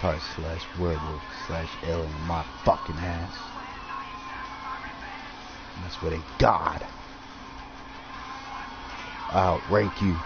part slash werewolf slash L in my fucking ass. That's what a god. I'll rank you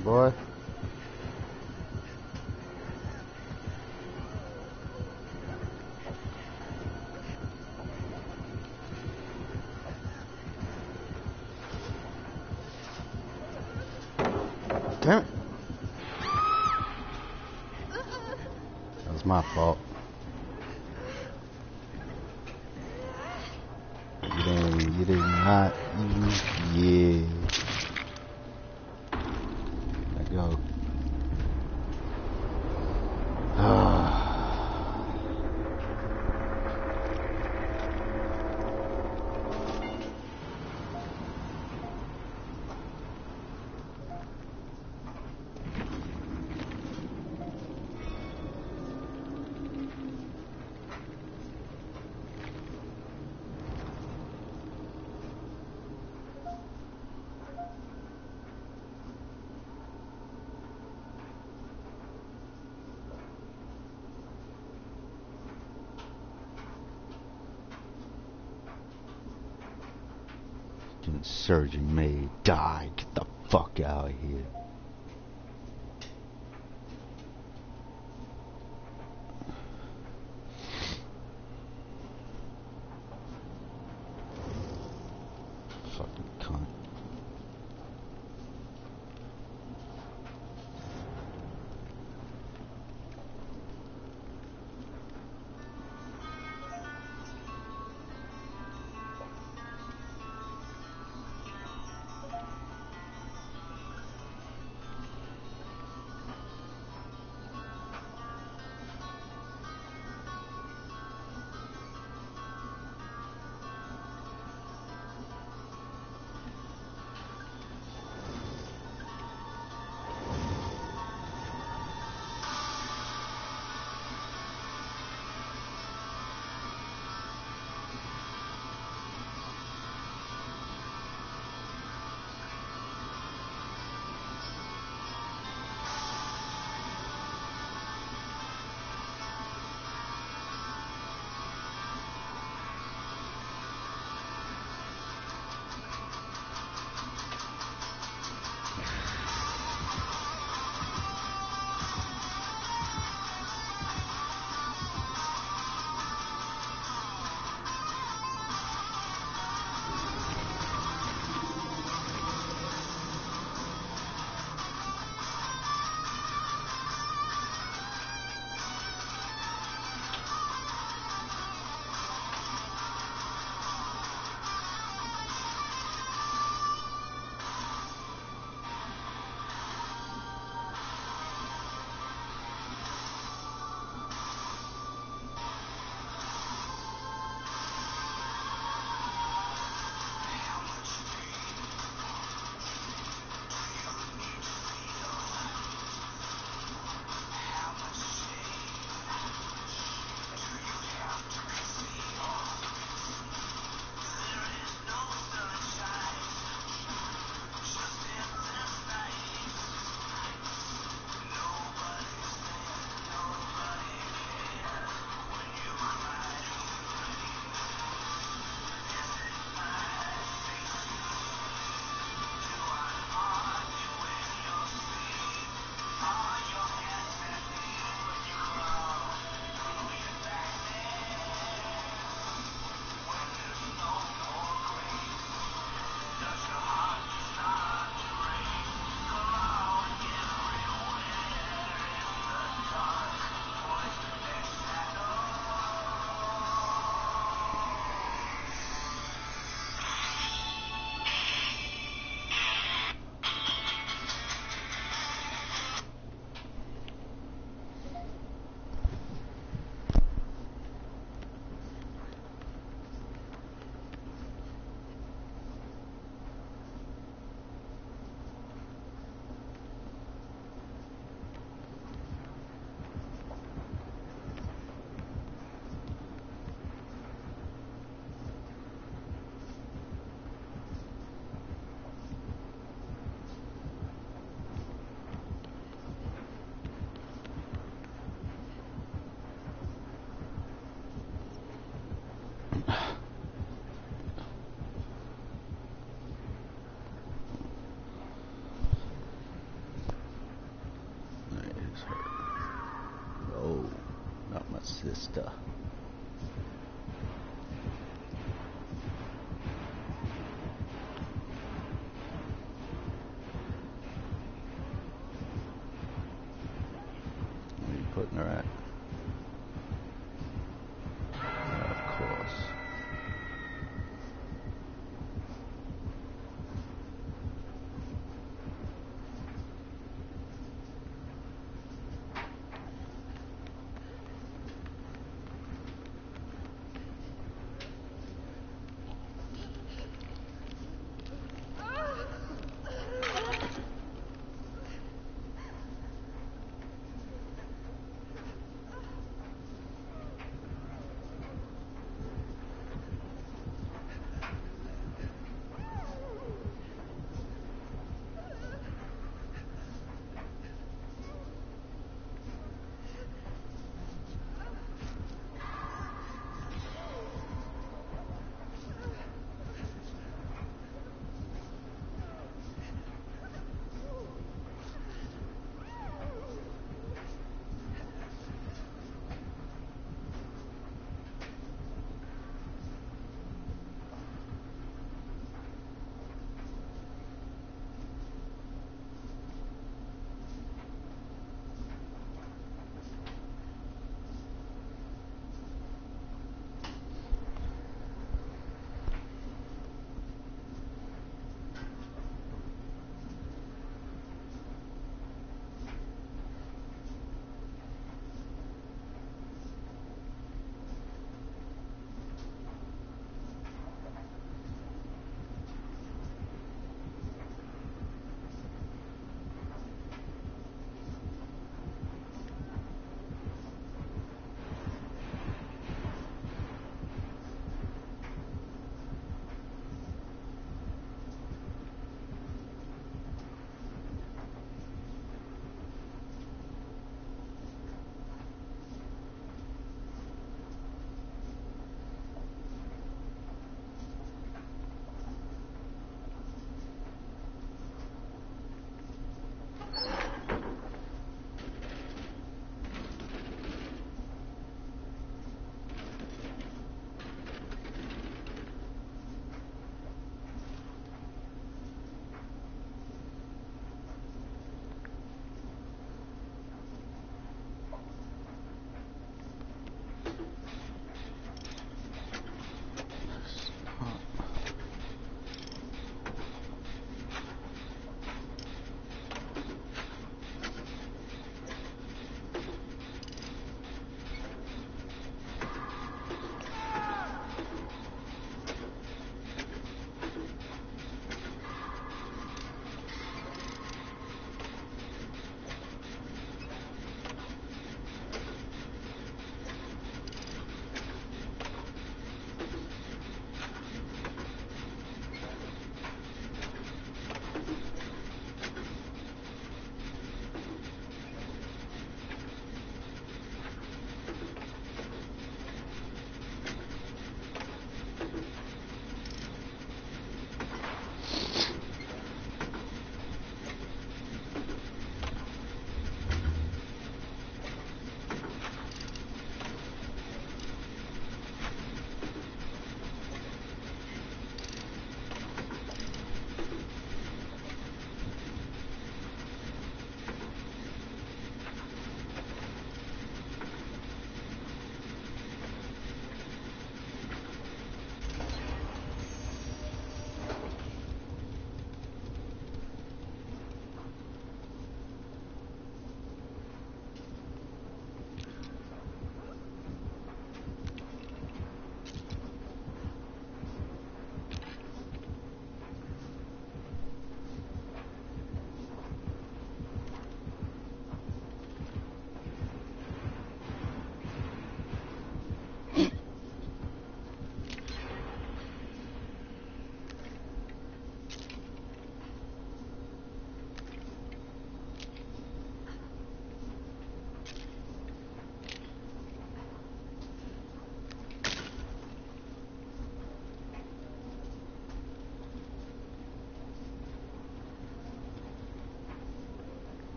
boy. Fucking surgeon may die. Get the fuck out of here. Not my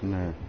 fuck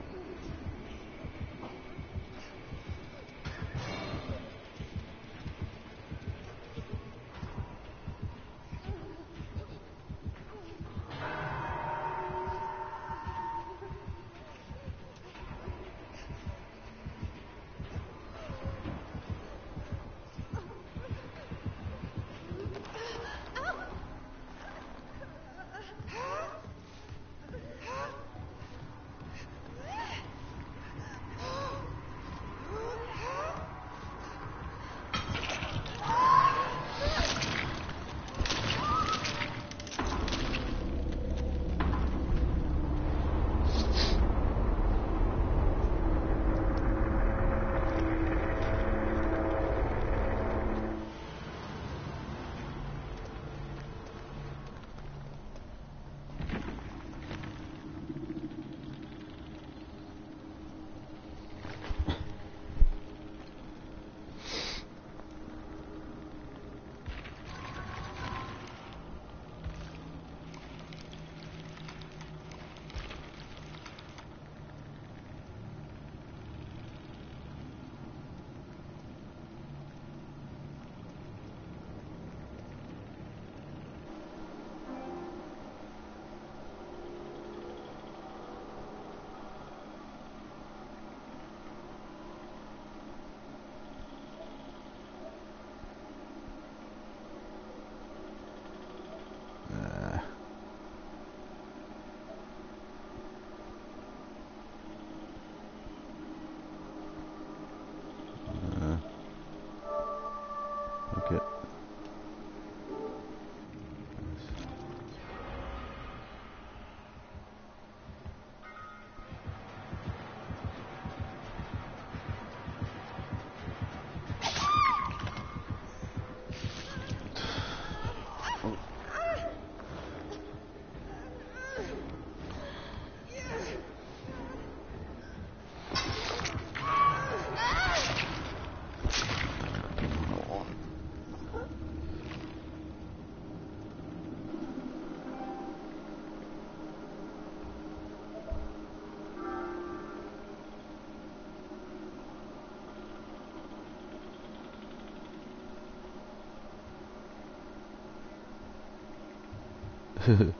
呵 呵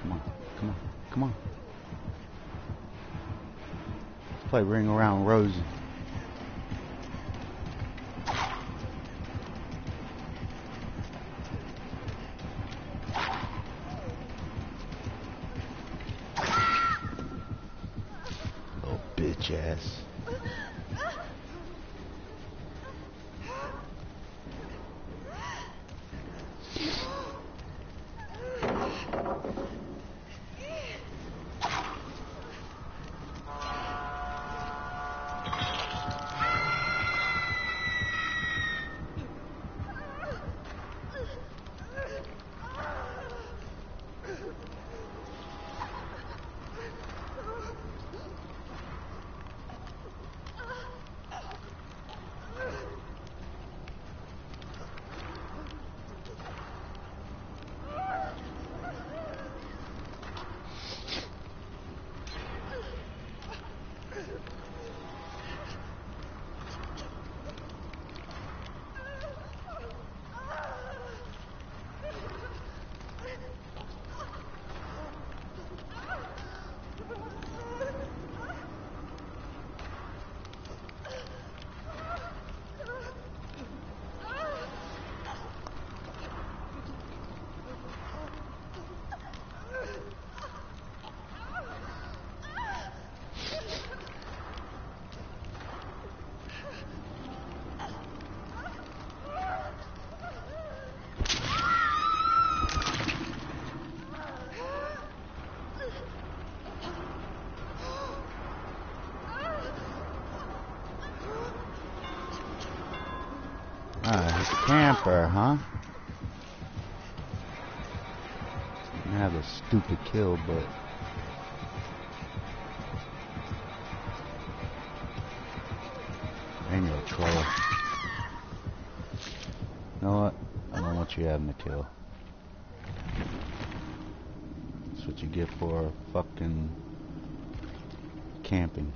Come on, come on, come on. Let's play Ring Around Rosie. camper, huh? I have a stupid kill, but... Dang, you're a troll. You know what? I don't want you having a kill. That's what you get for fucking camping.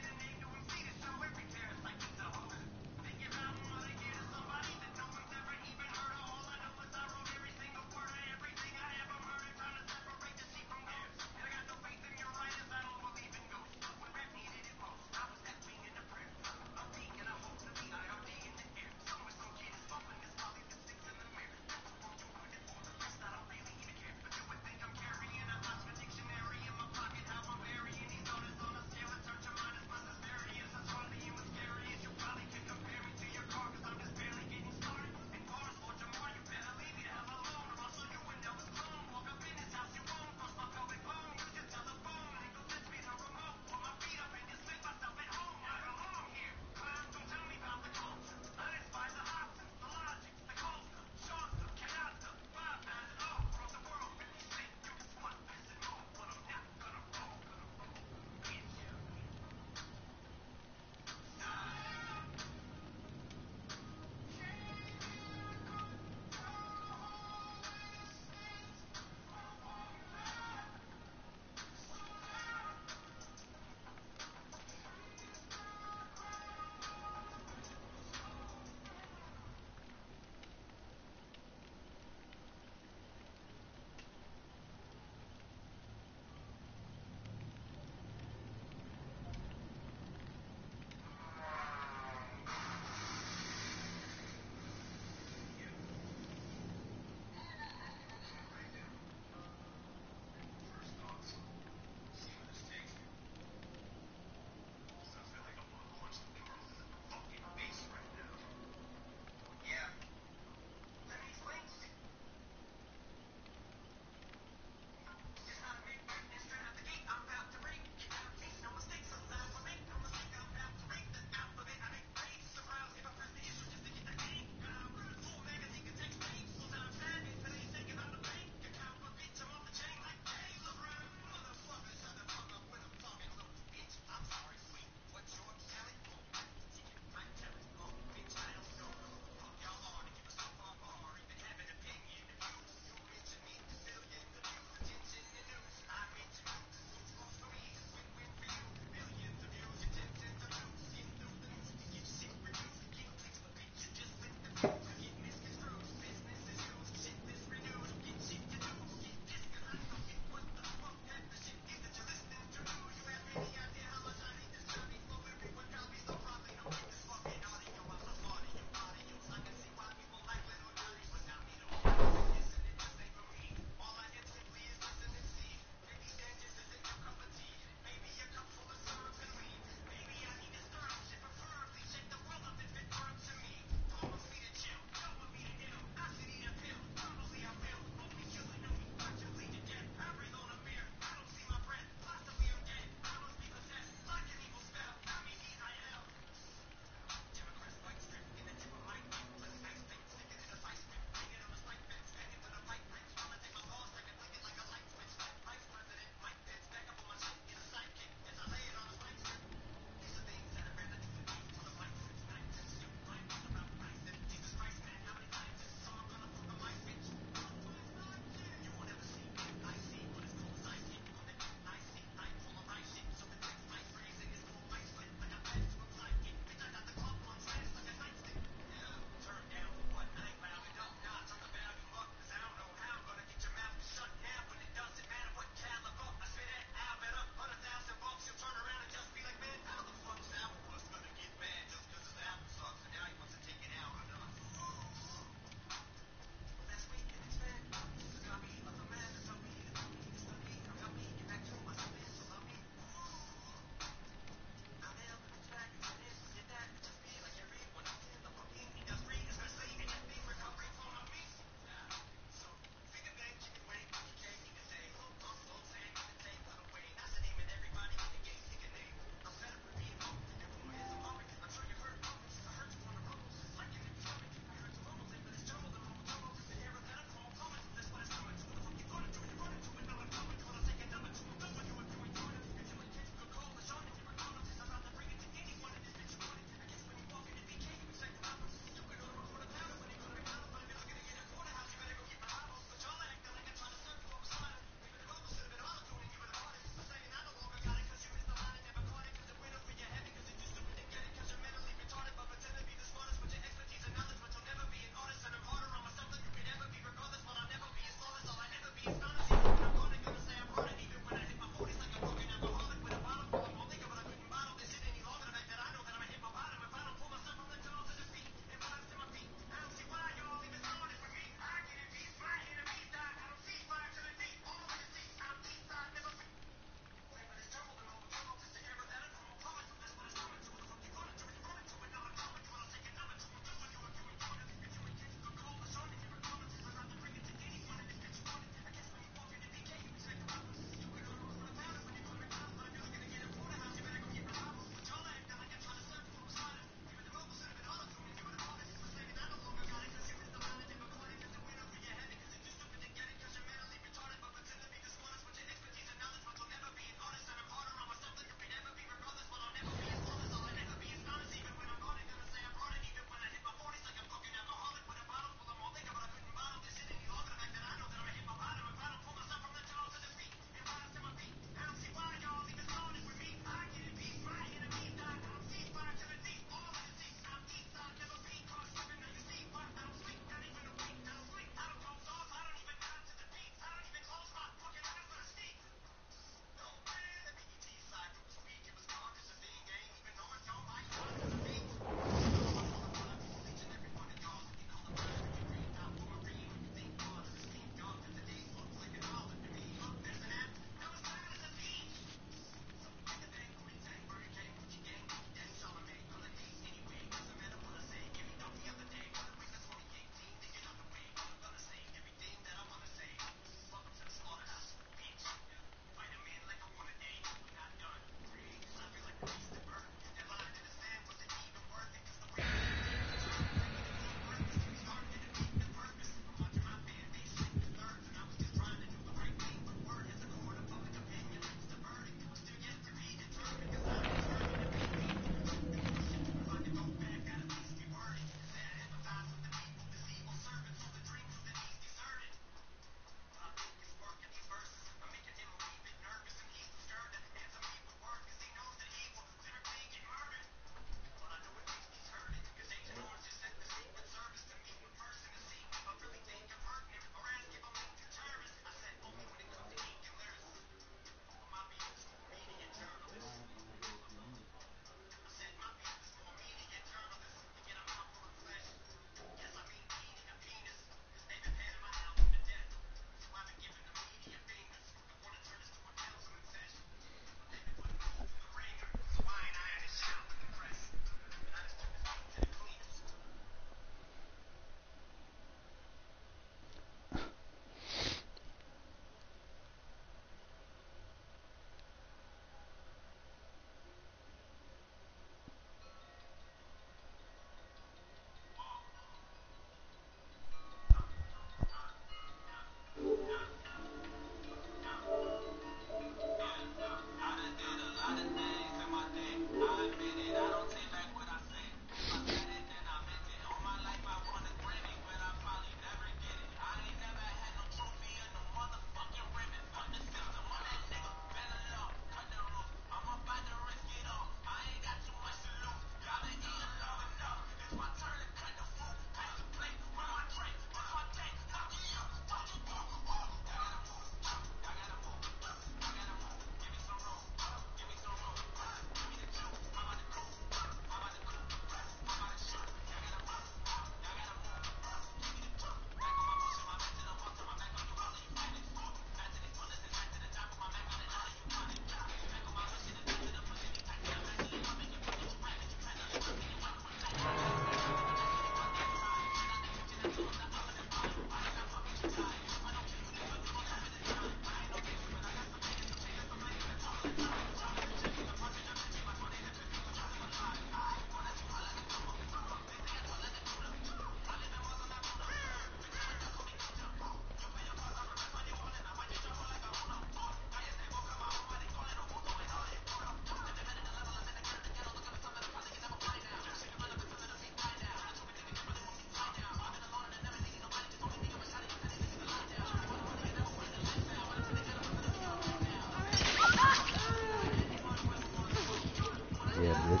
Bitch.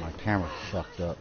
My camera fucked up.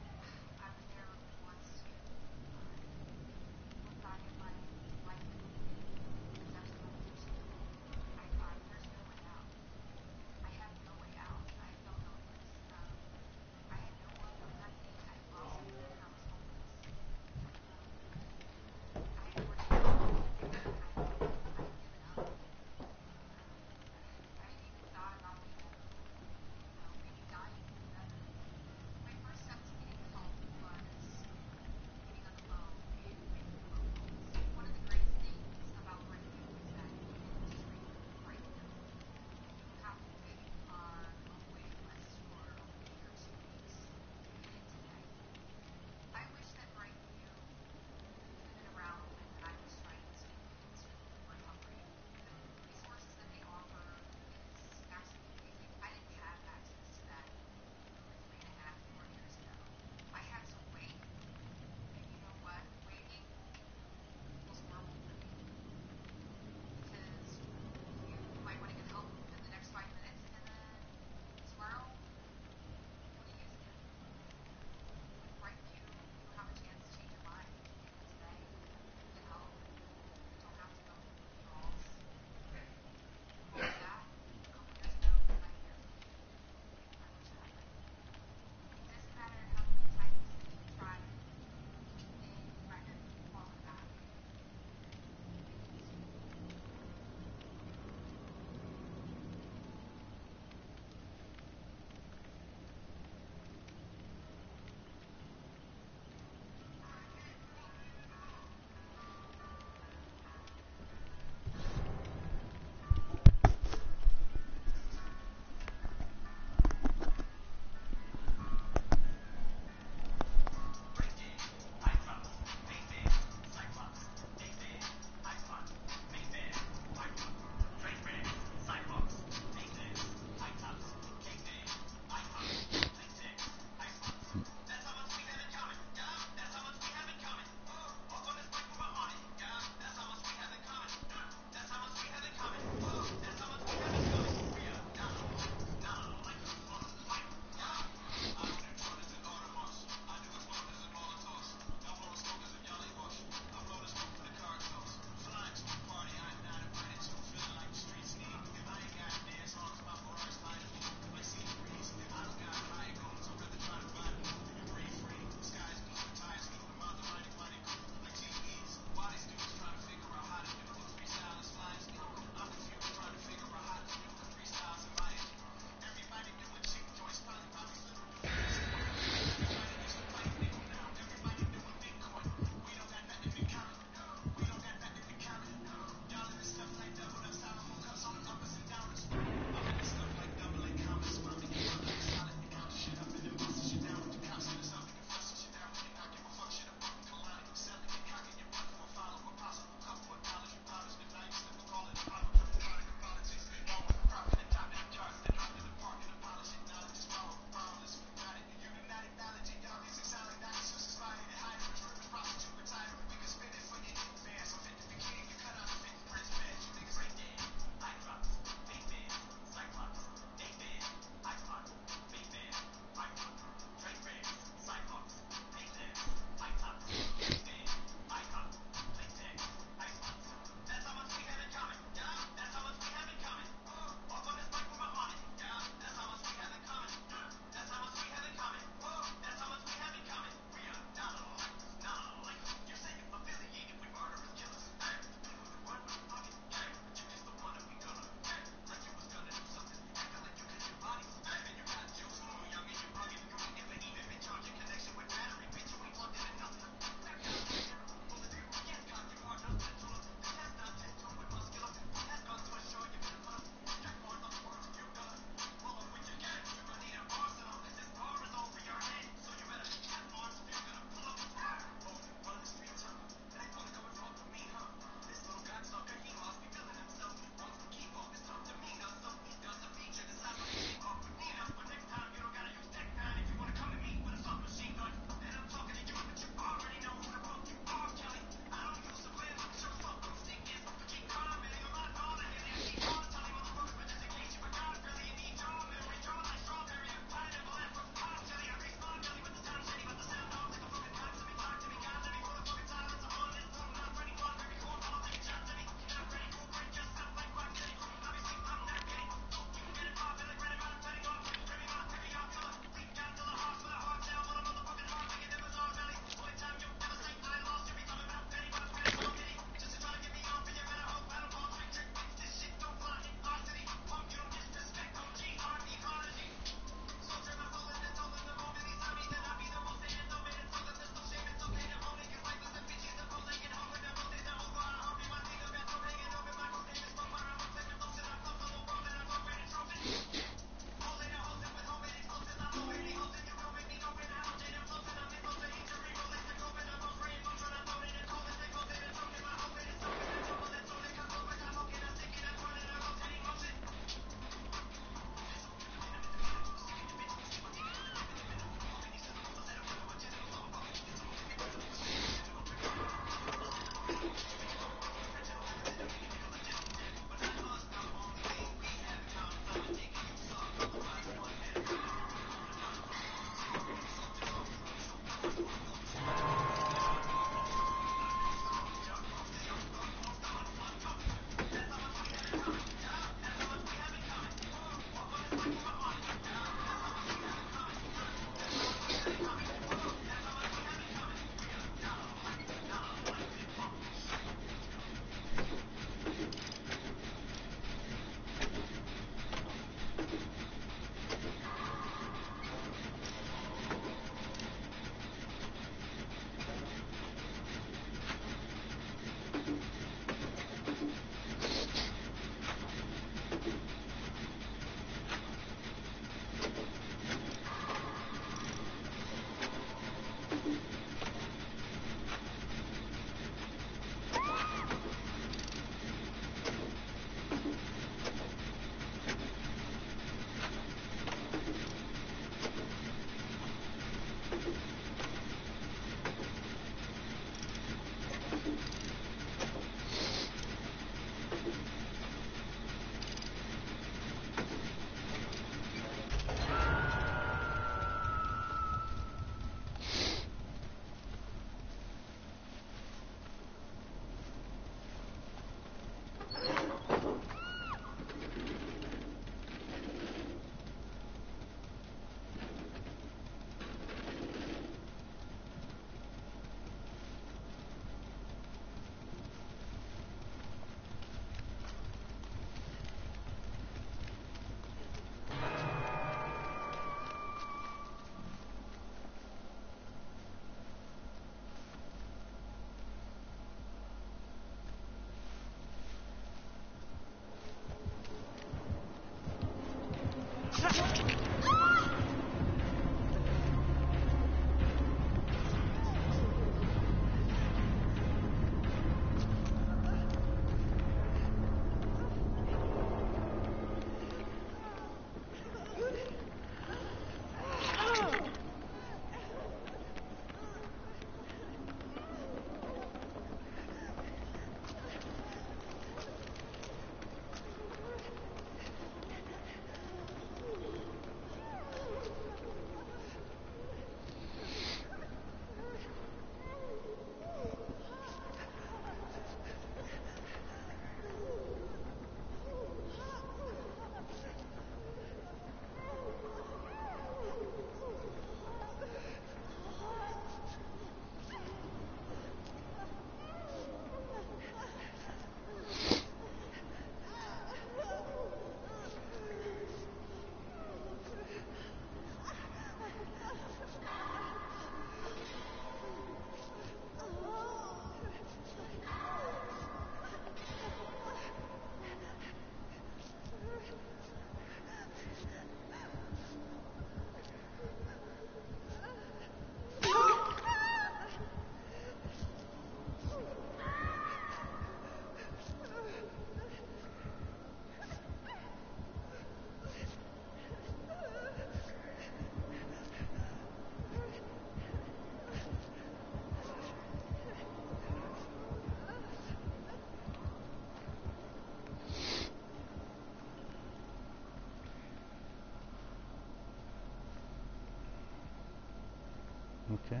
Okay.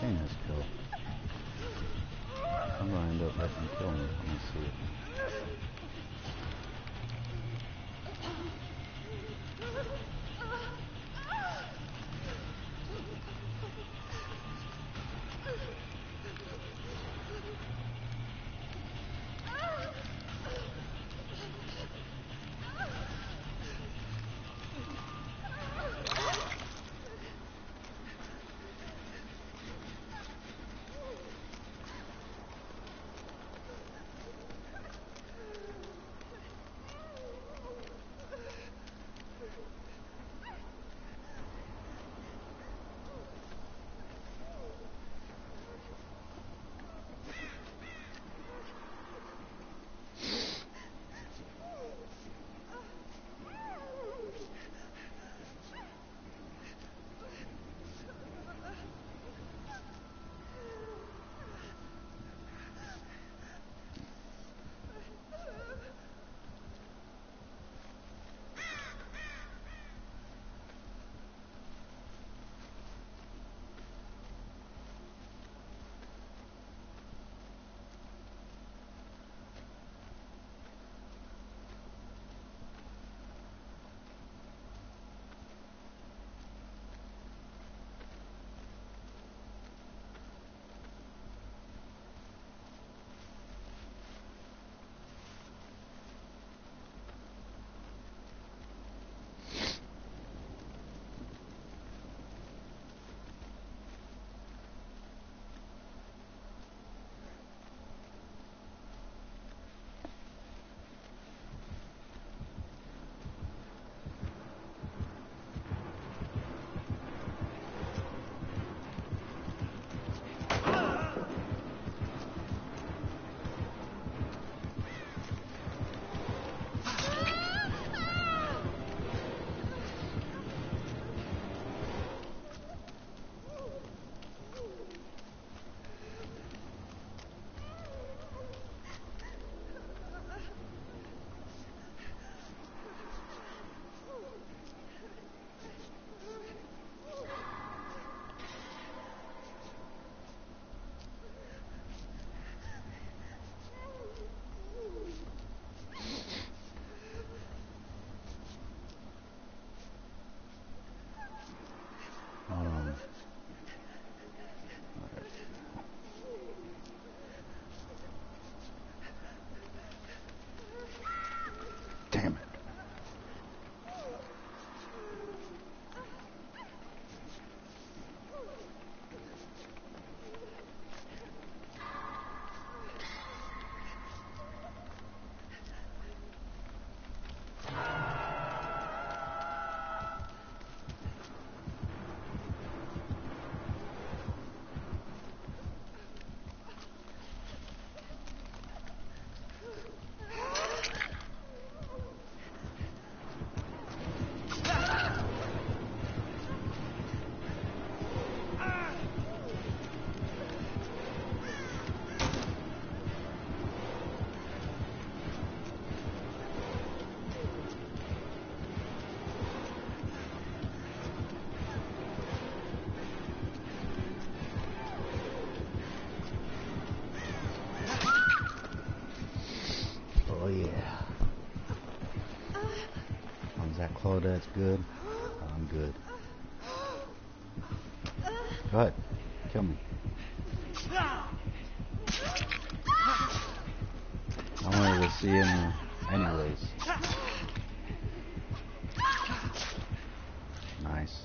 Seen this kill. I'm gonna end up letting him kill me when I see it. Oh, Claudette's good. I'm good. Go ahead. Kill me. I wanted to see him anyways. Nice.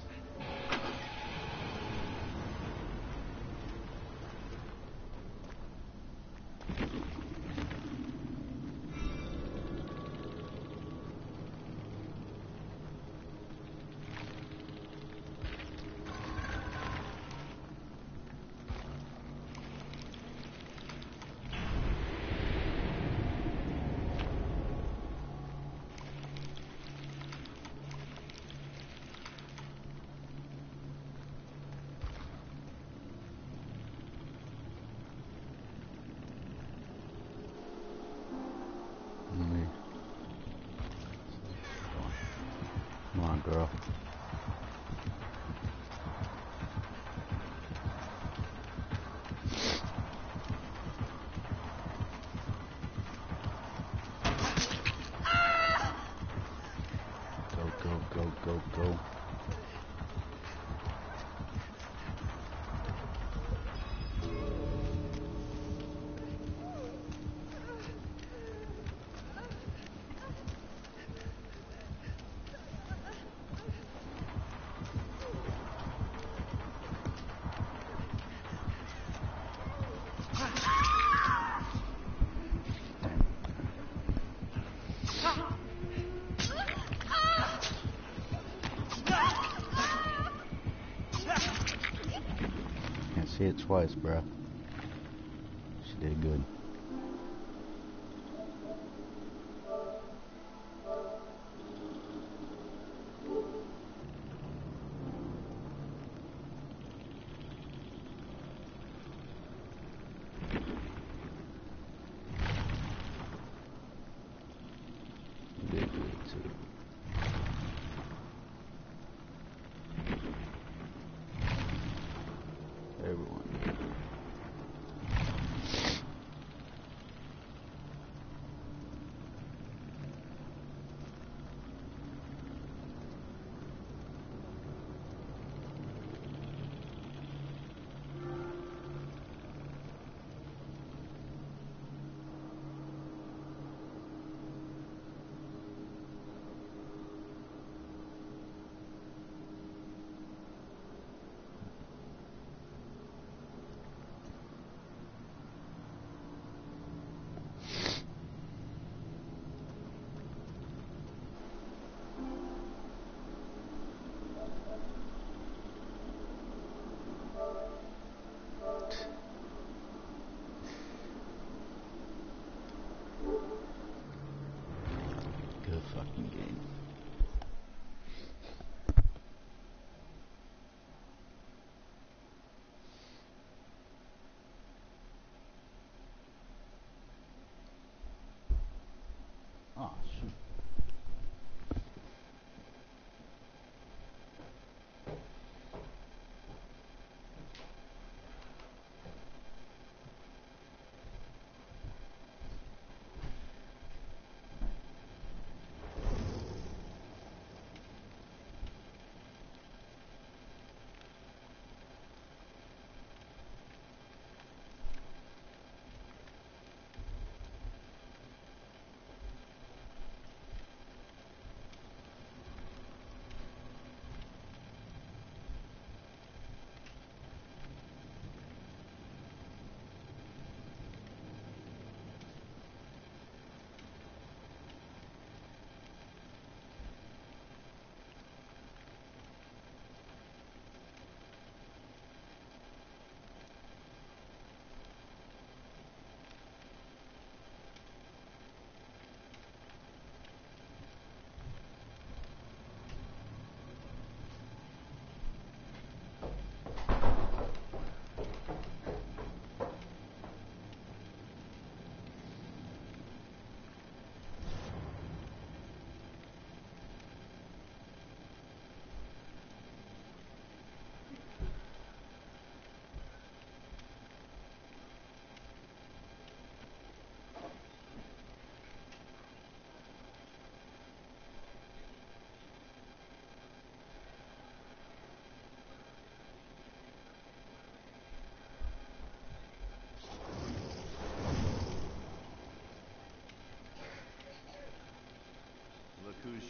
Me. Come on, girl. Twice, bruh.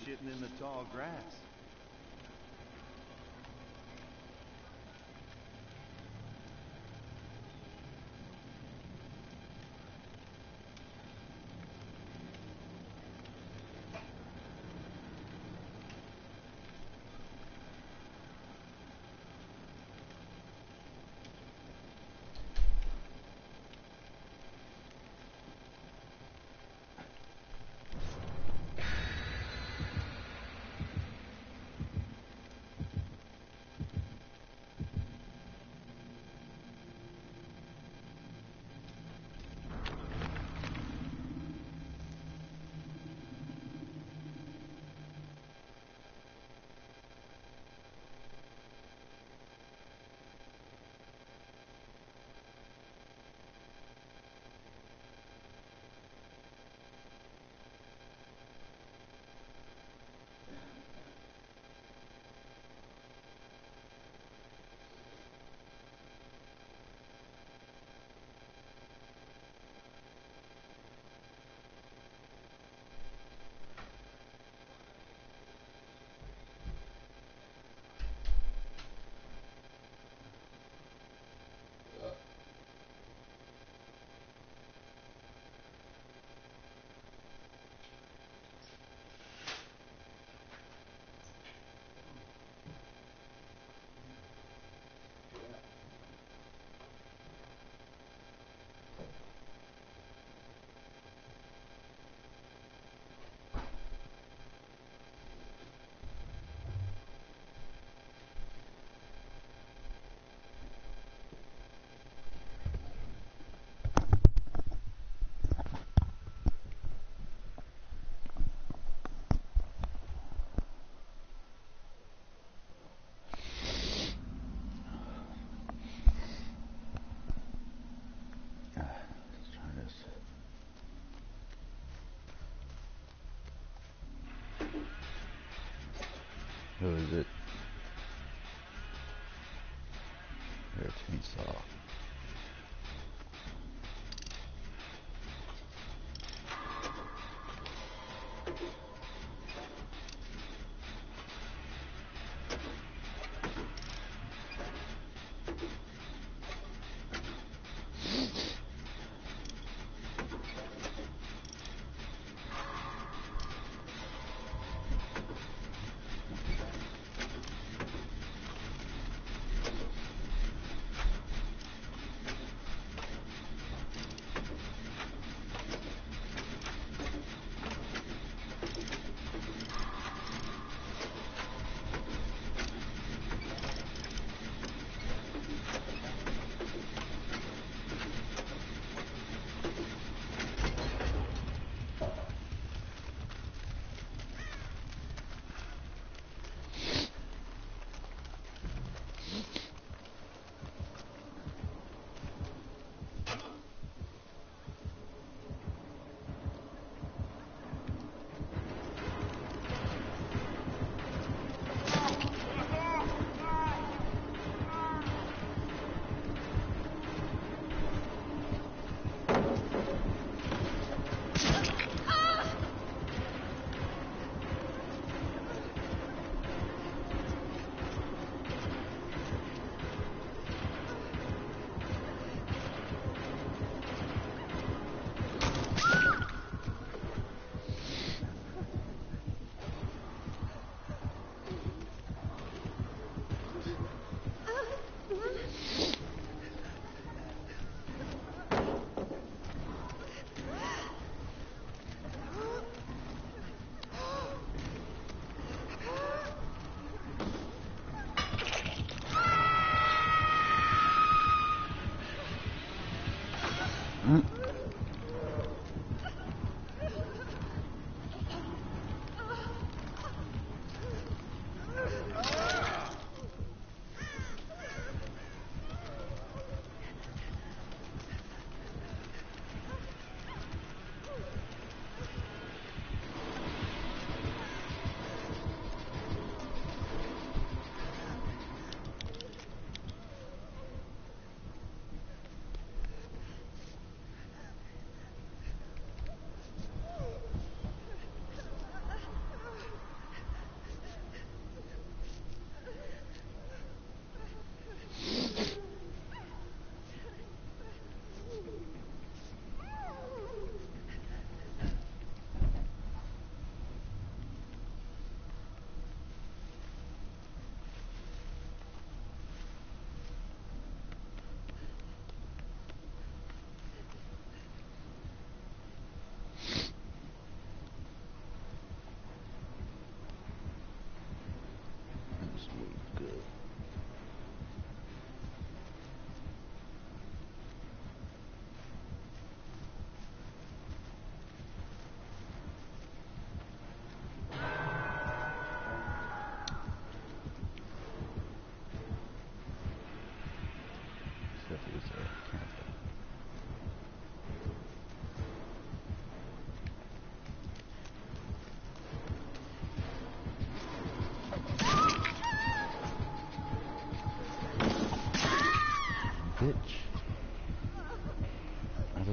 shitting in the tall grass. Who is it?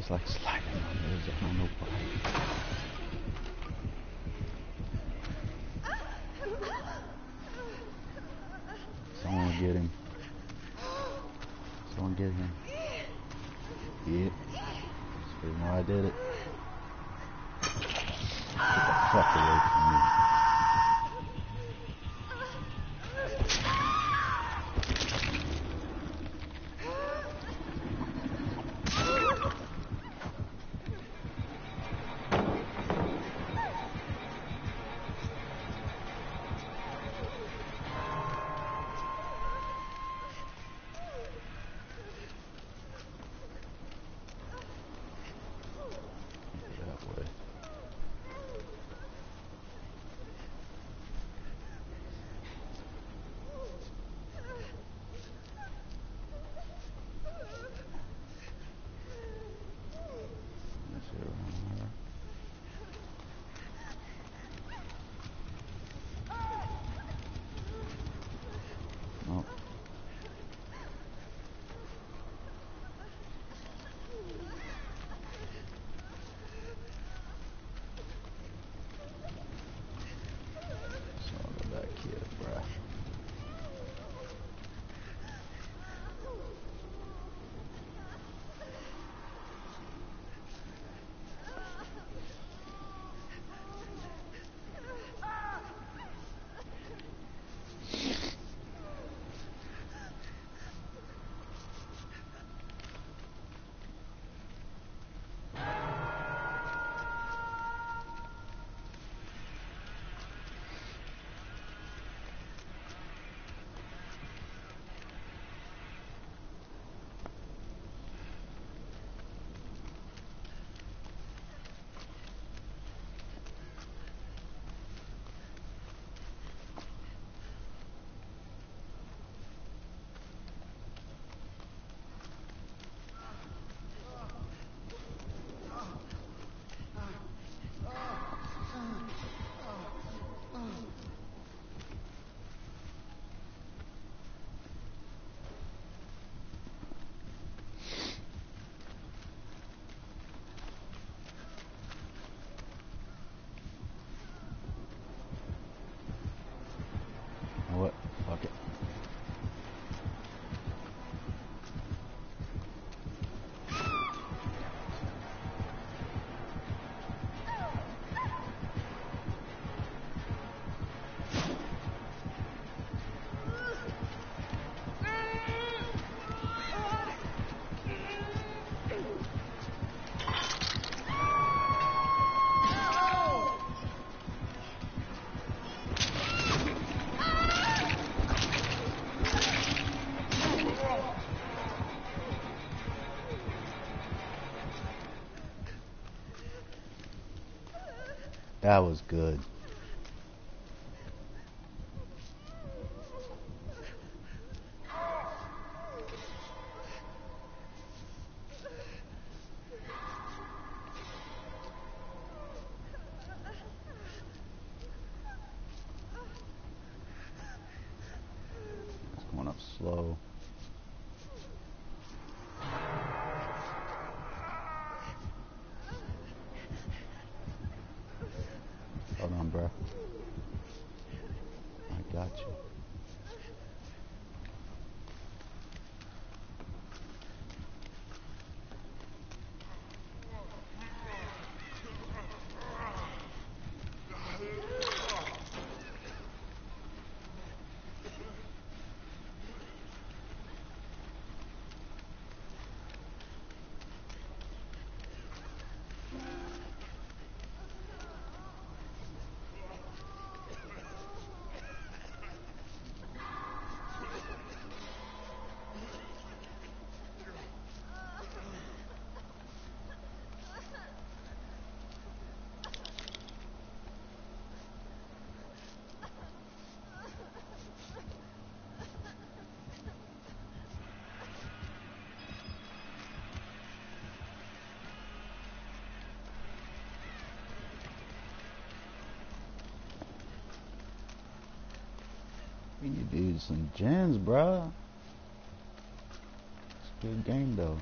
Just like sliding on this. I don't know why. Someone get him. Someone get him. Yeah. That's the reason why I did it. Get the fuck away That was good. It's going up slow. Hold on, bro. I got you. To do some gens, bro. It's a good game, though.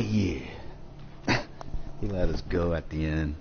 Yeah. he let us go at the end.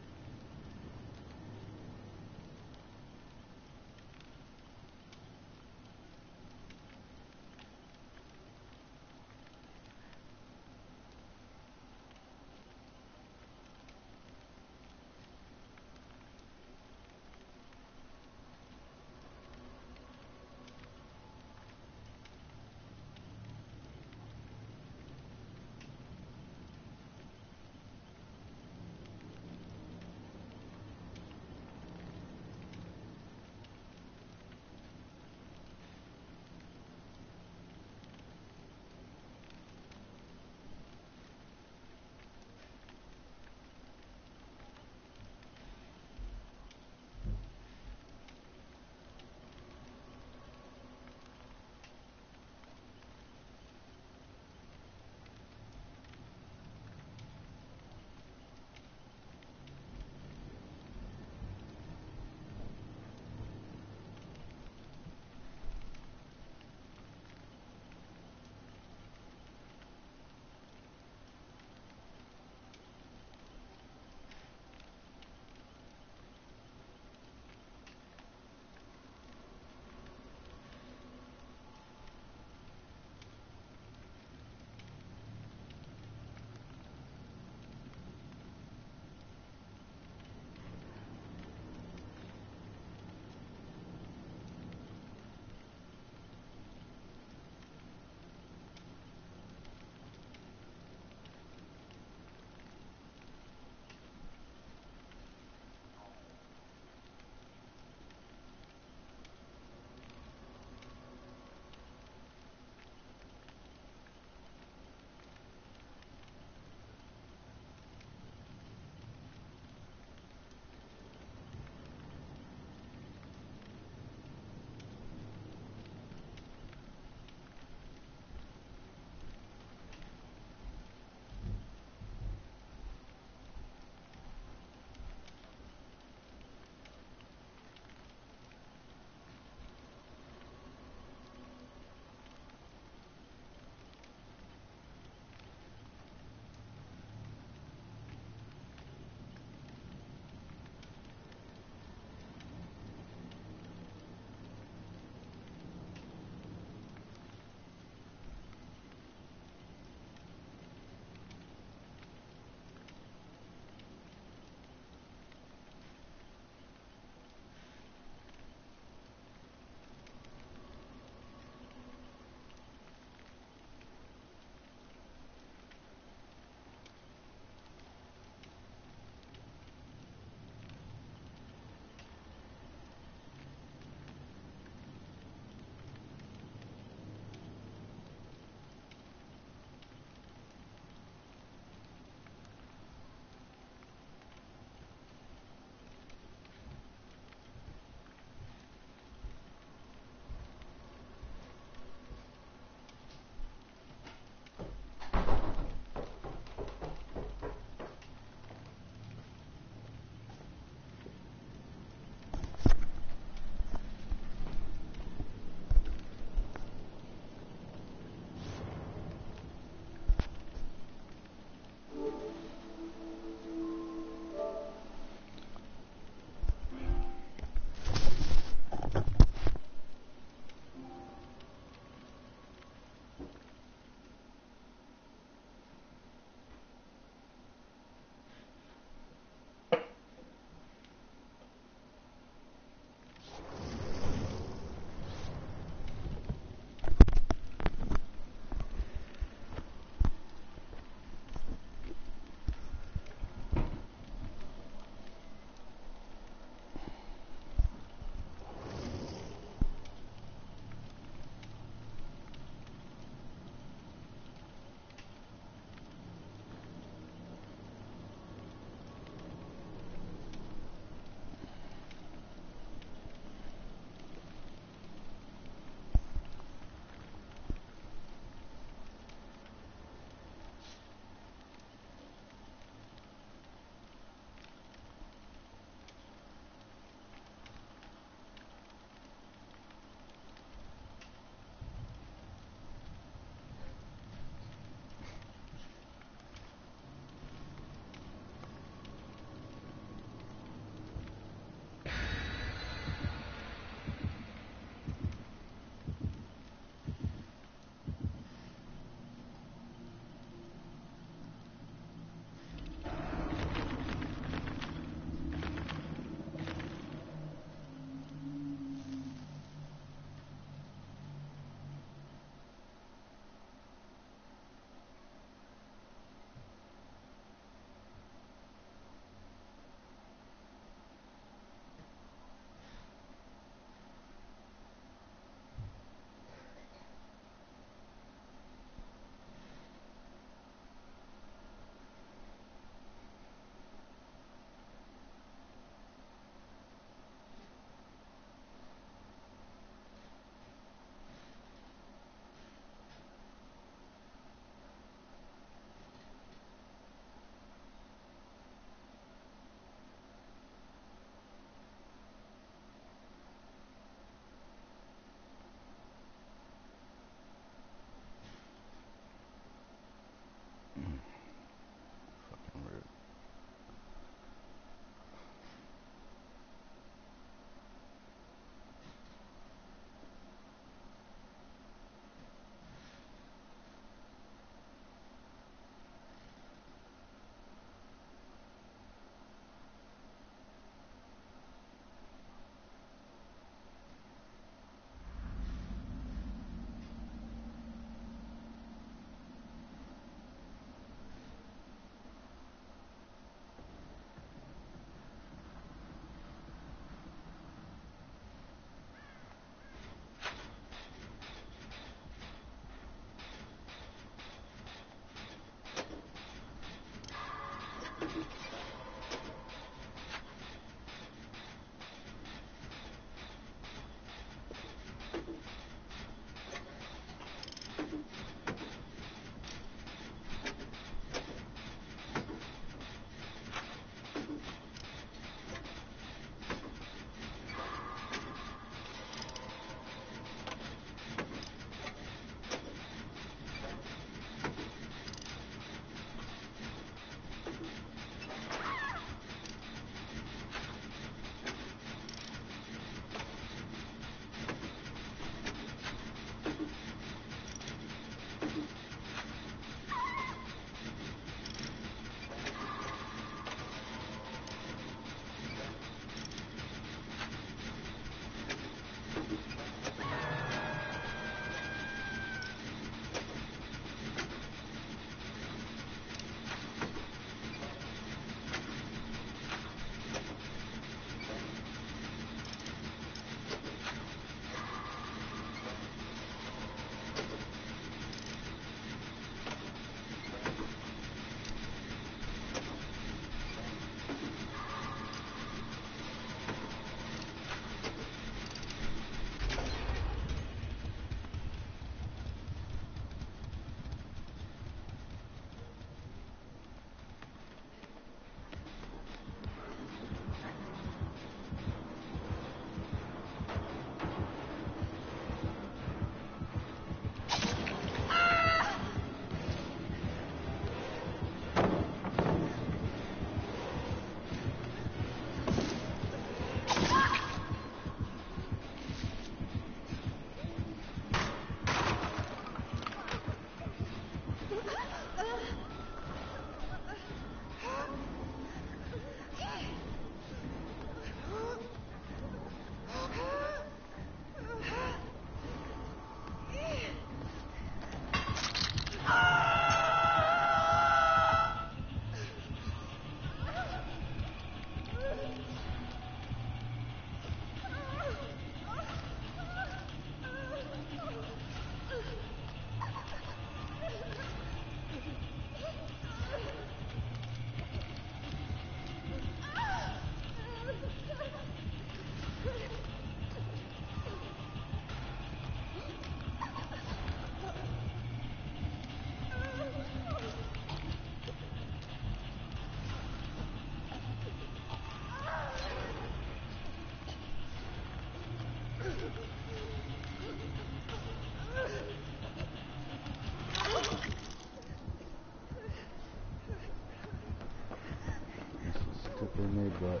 but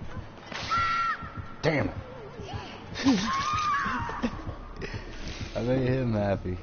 damn it. I made him happy.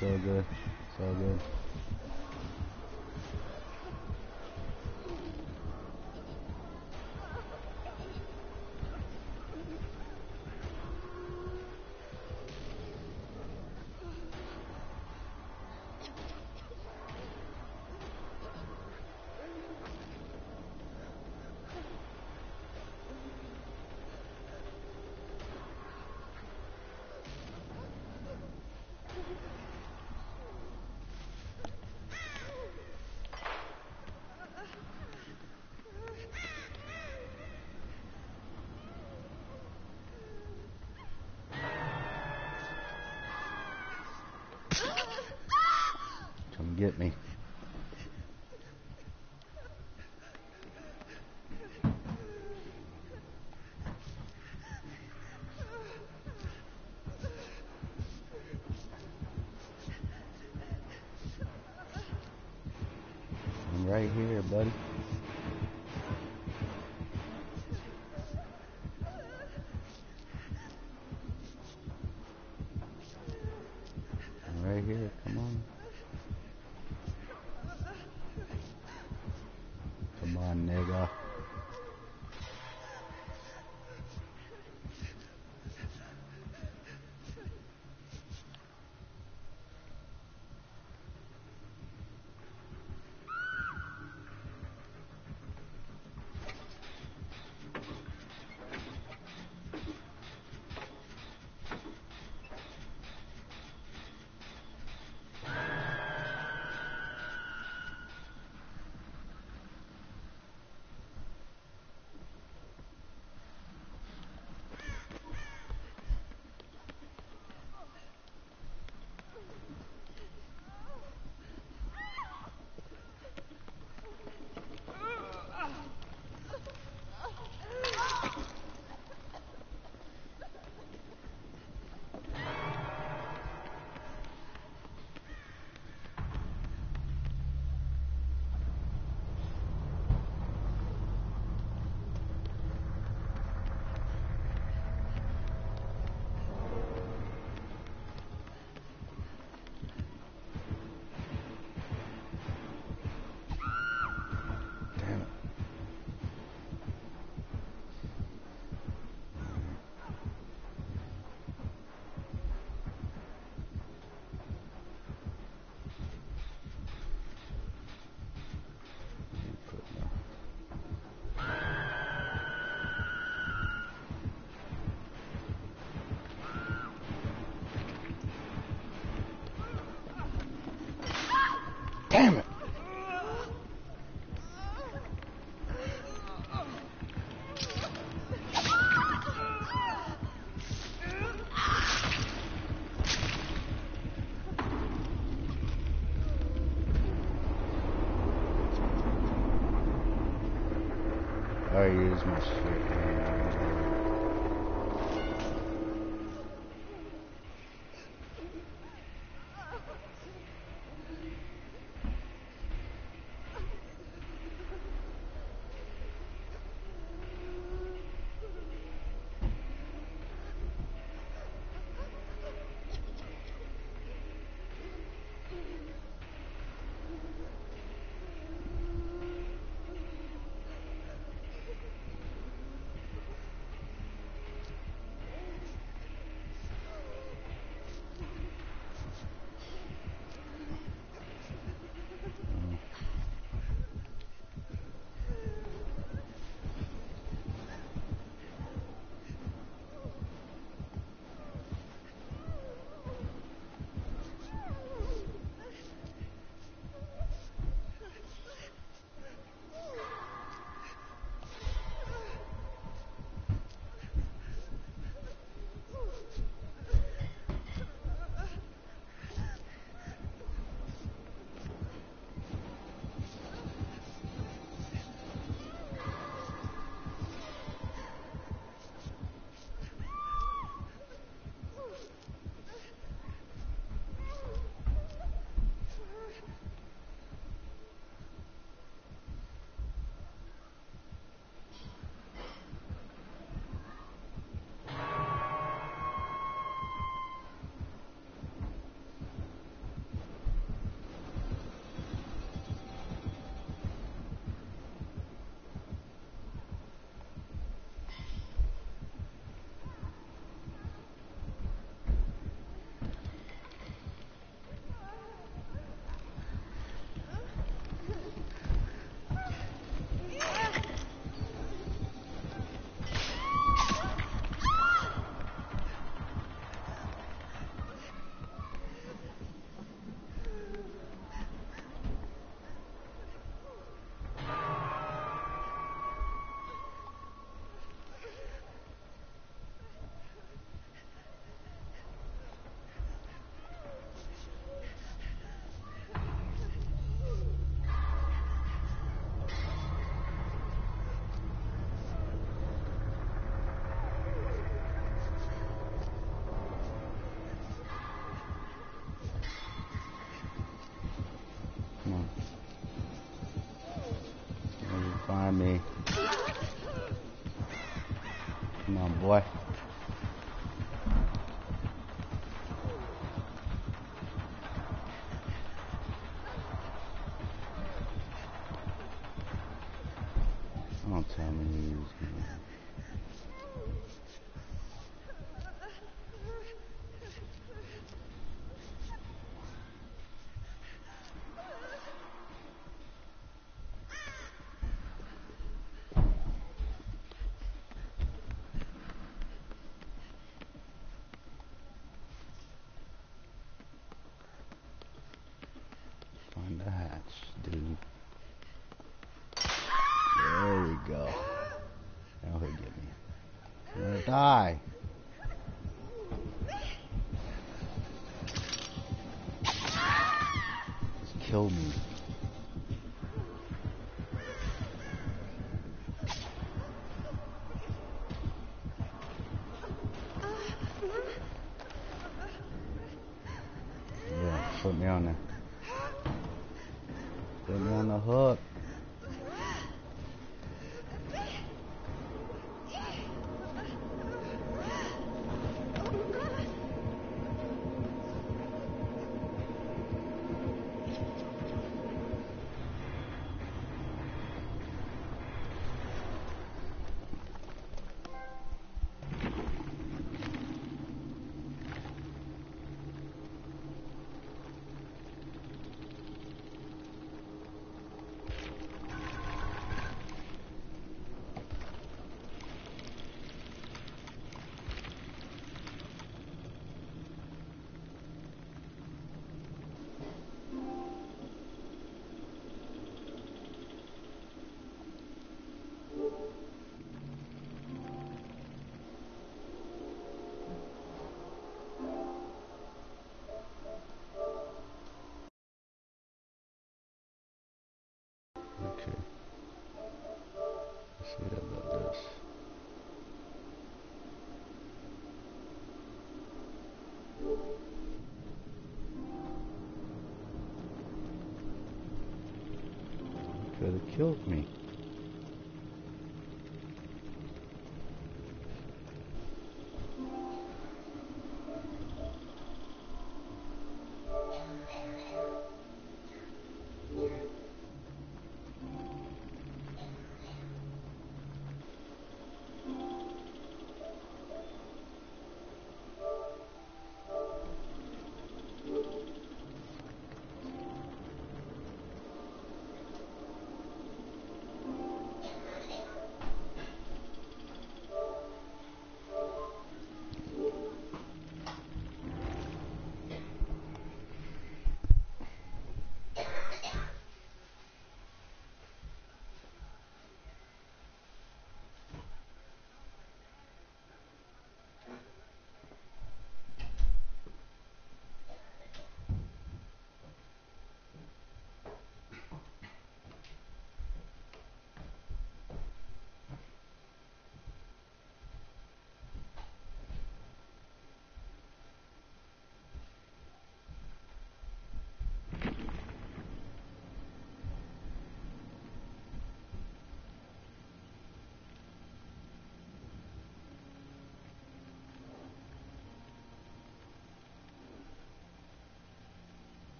so good. So good. get me. Find Could have killed me.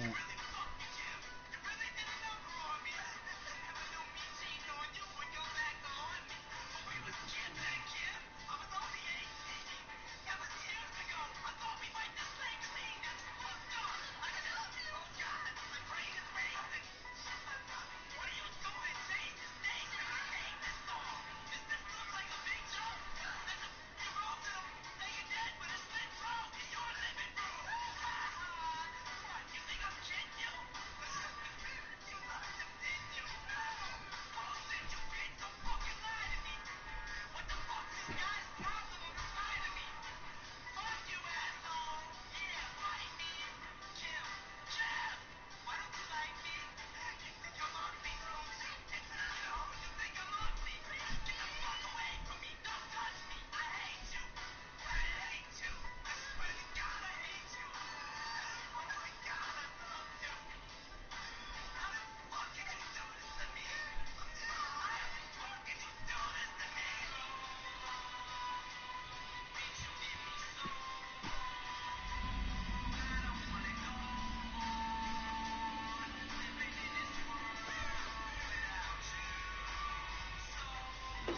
Yeah.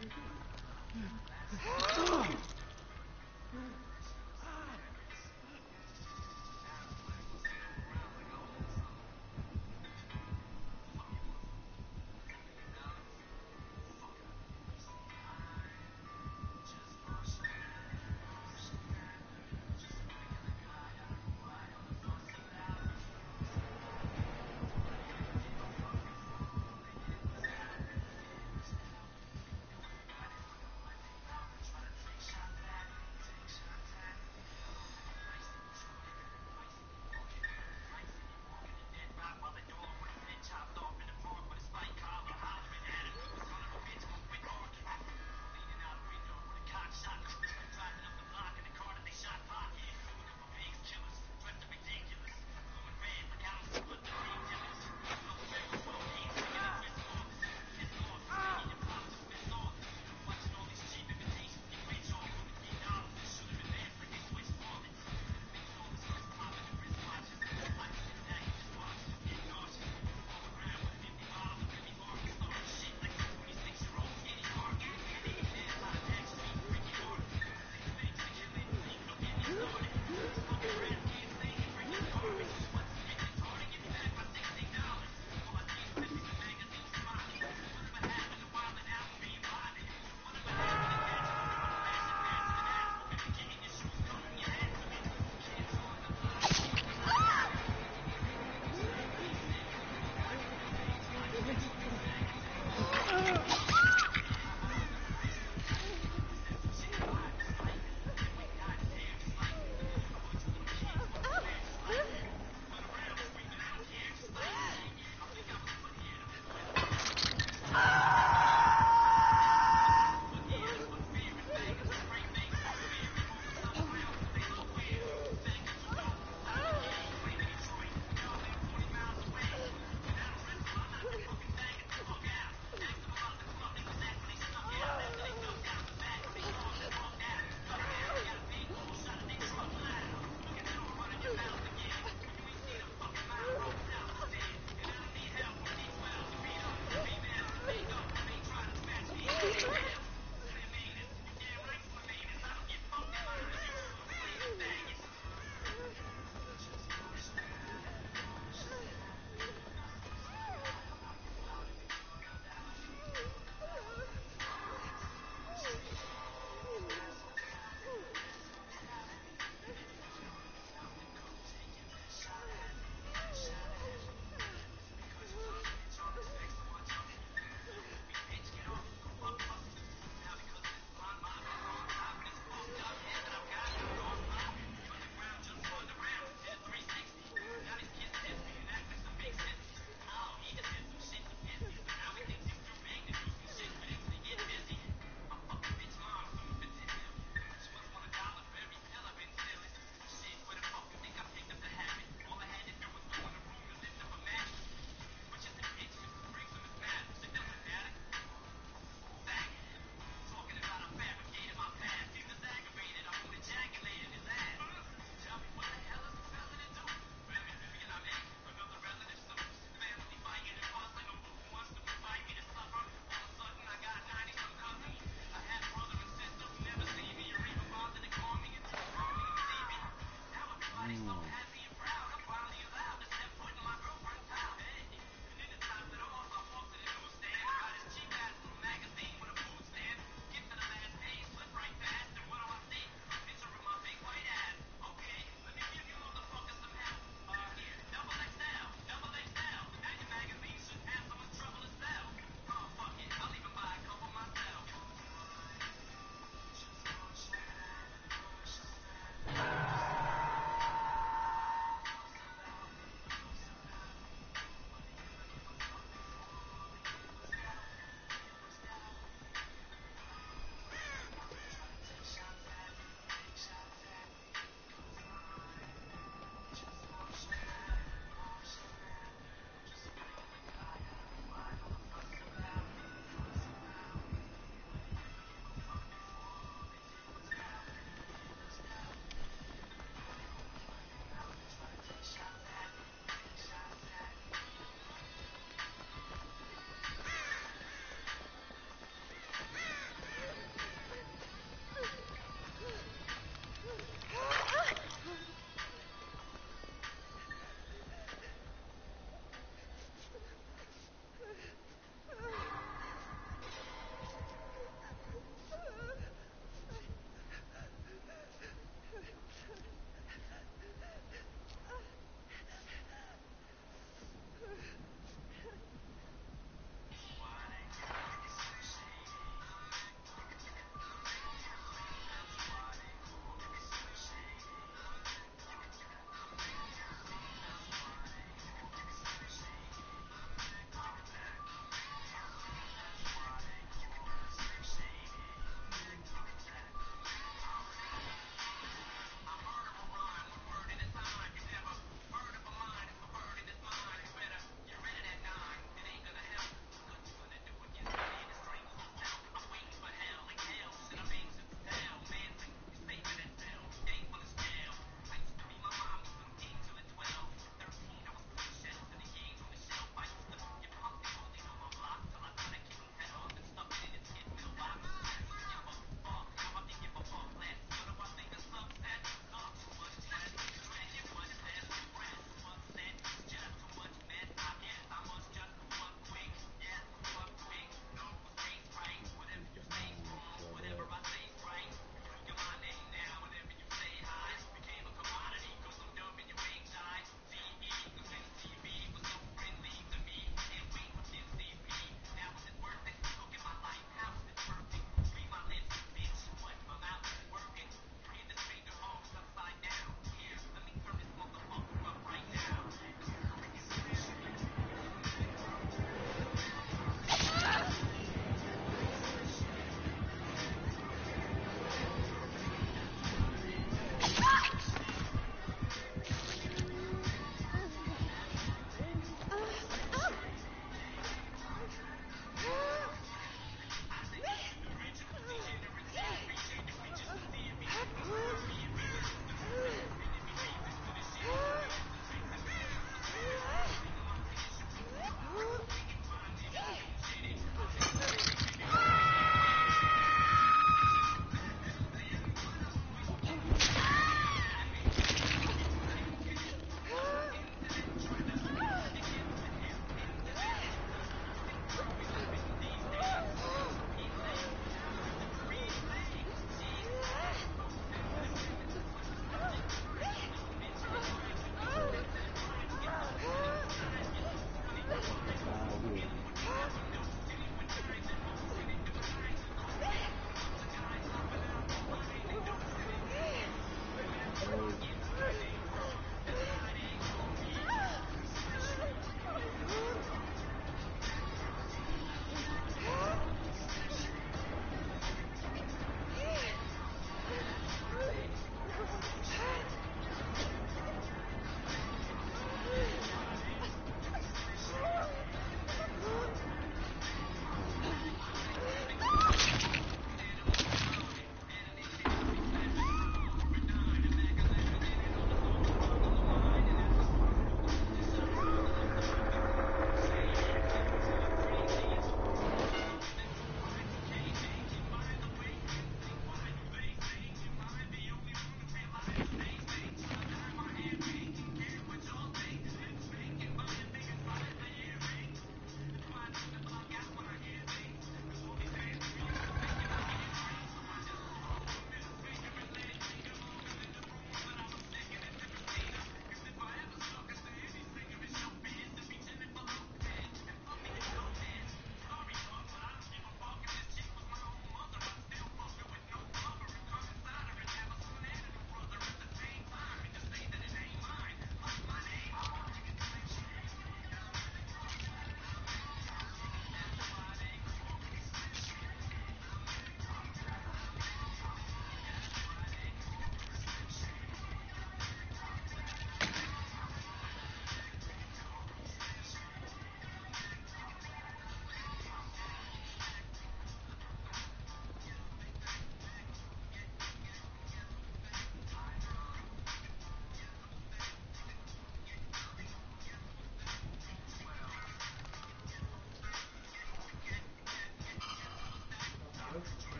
嗯。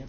Get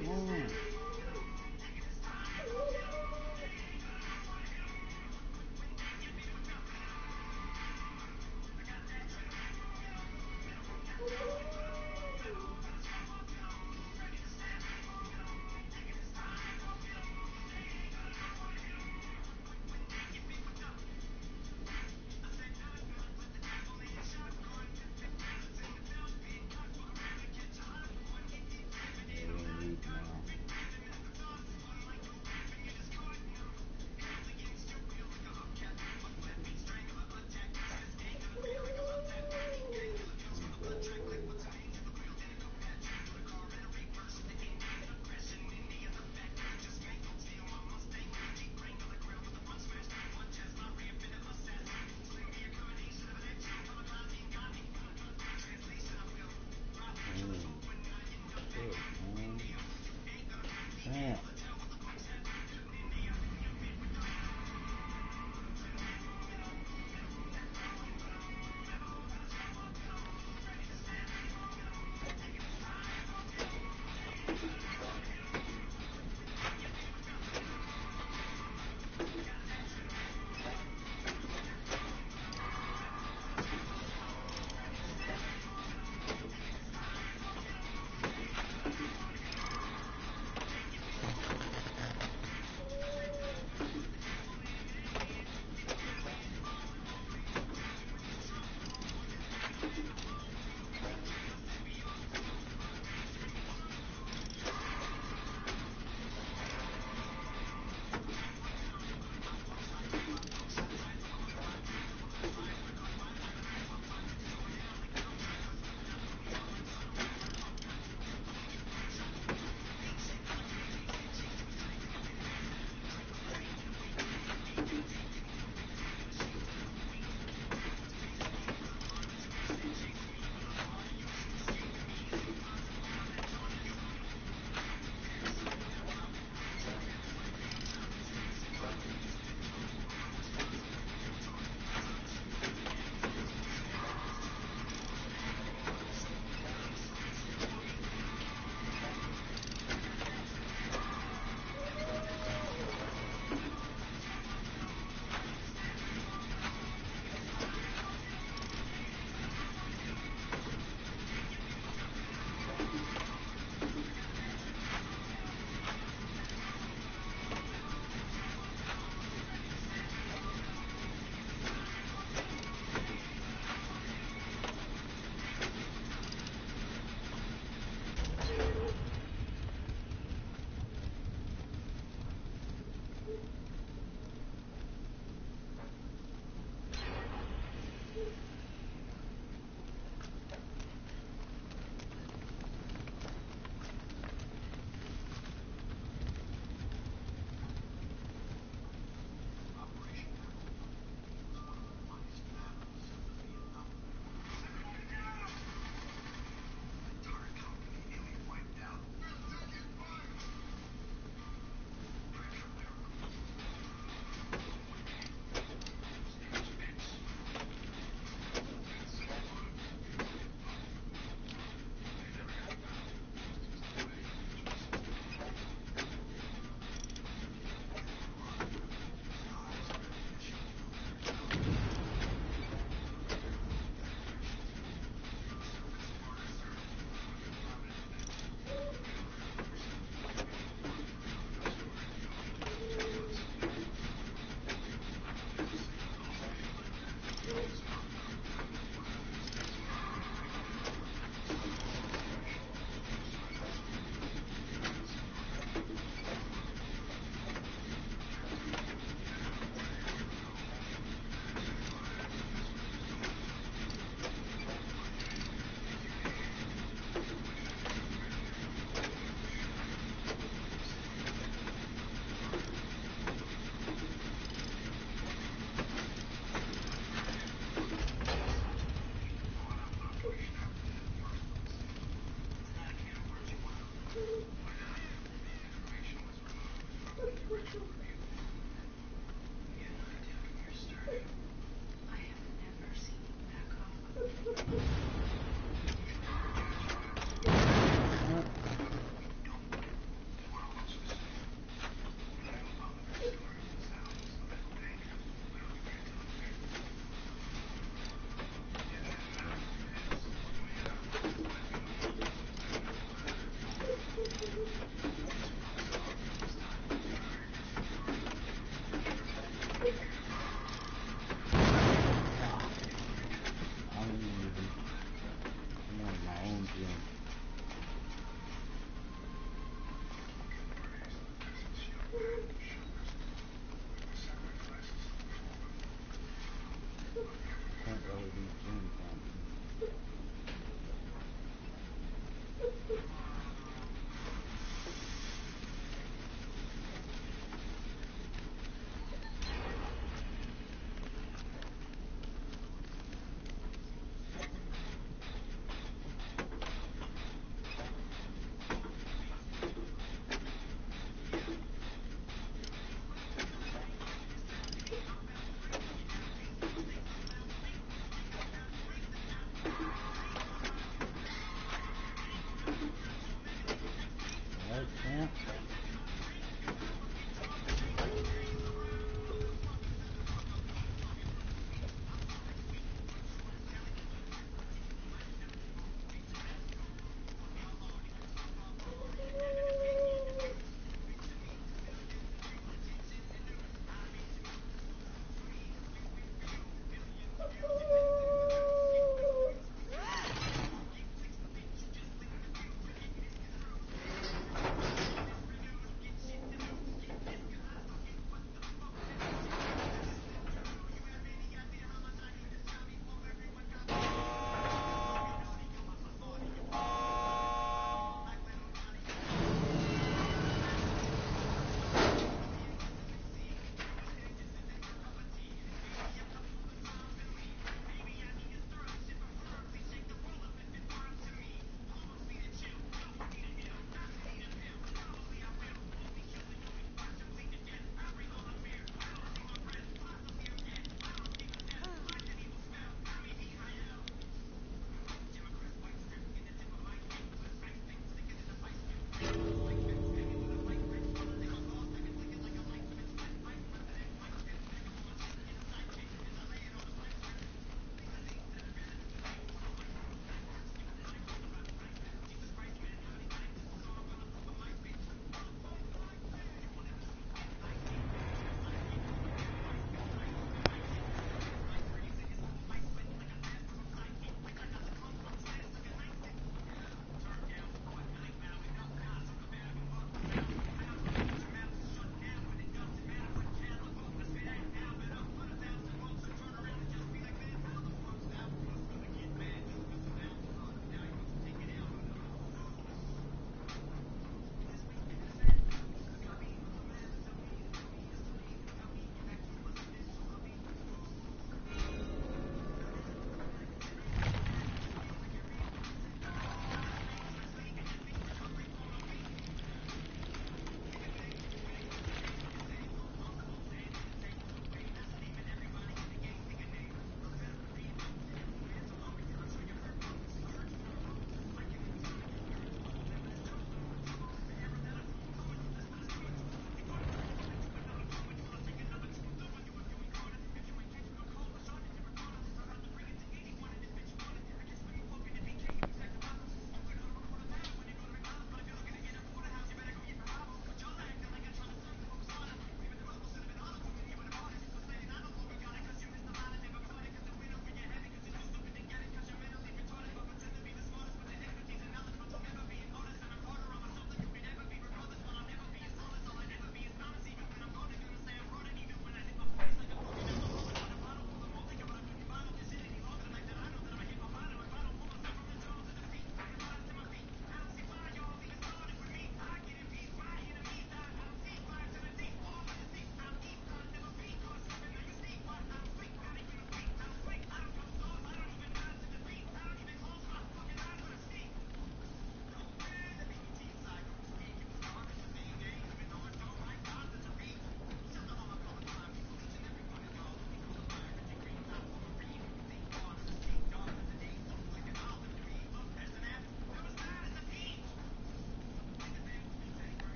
Come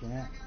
can't.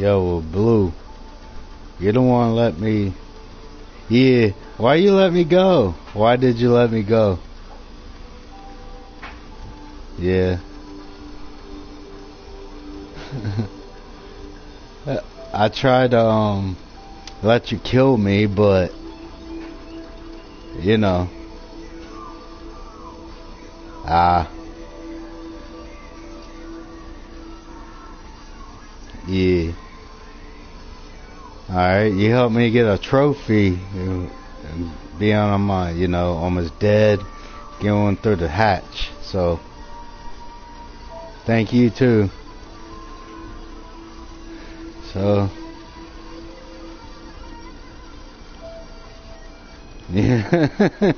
Yo, Blue. You don't want to let me. Yeah. Why you let me go? Why did you let me go? Yeah. I tried to um let you kill me, but you know. Ah. Alright, you helped me get a trophy. uh, Being on my, you know, almost dead, going through the hatch. So, thank you too. So, yeah.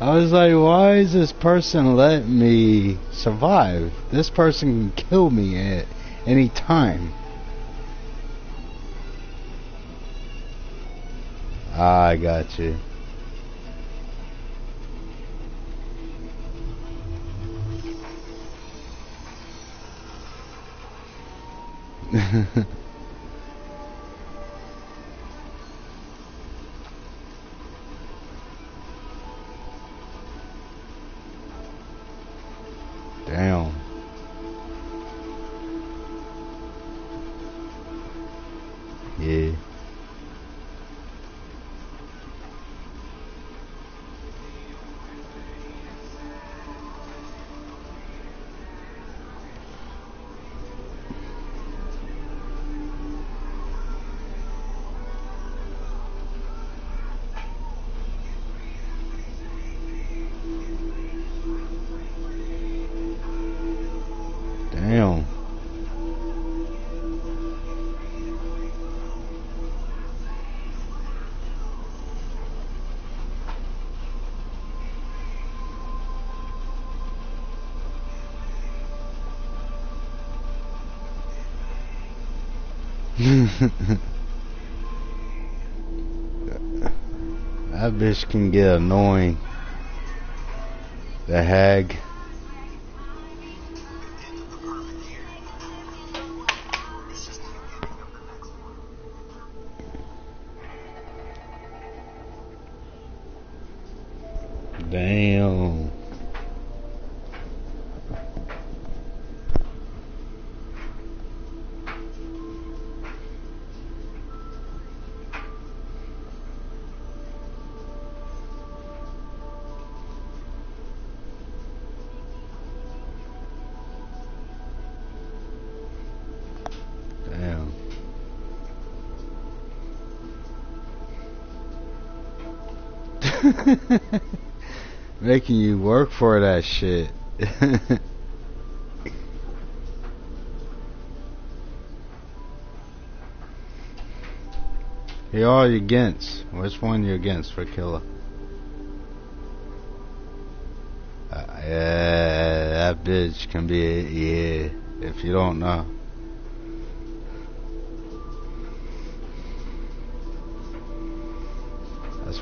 I was like, why is this person letting me survive? This person can kill me at any time. I got you. bitch can get annoying. The hag. Making you work for that shit. Who are you against? Which one you against for killer? Uh, yeah, that bitch can be yeah. If you don't know.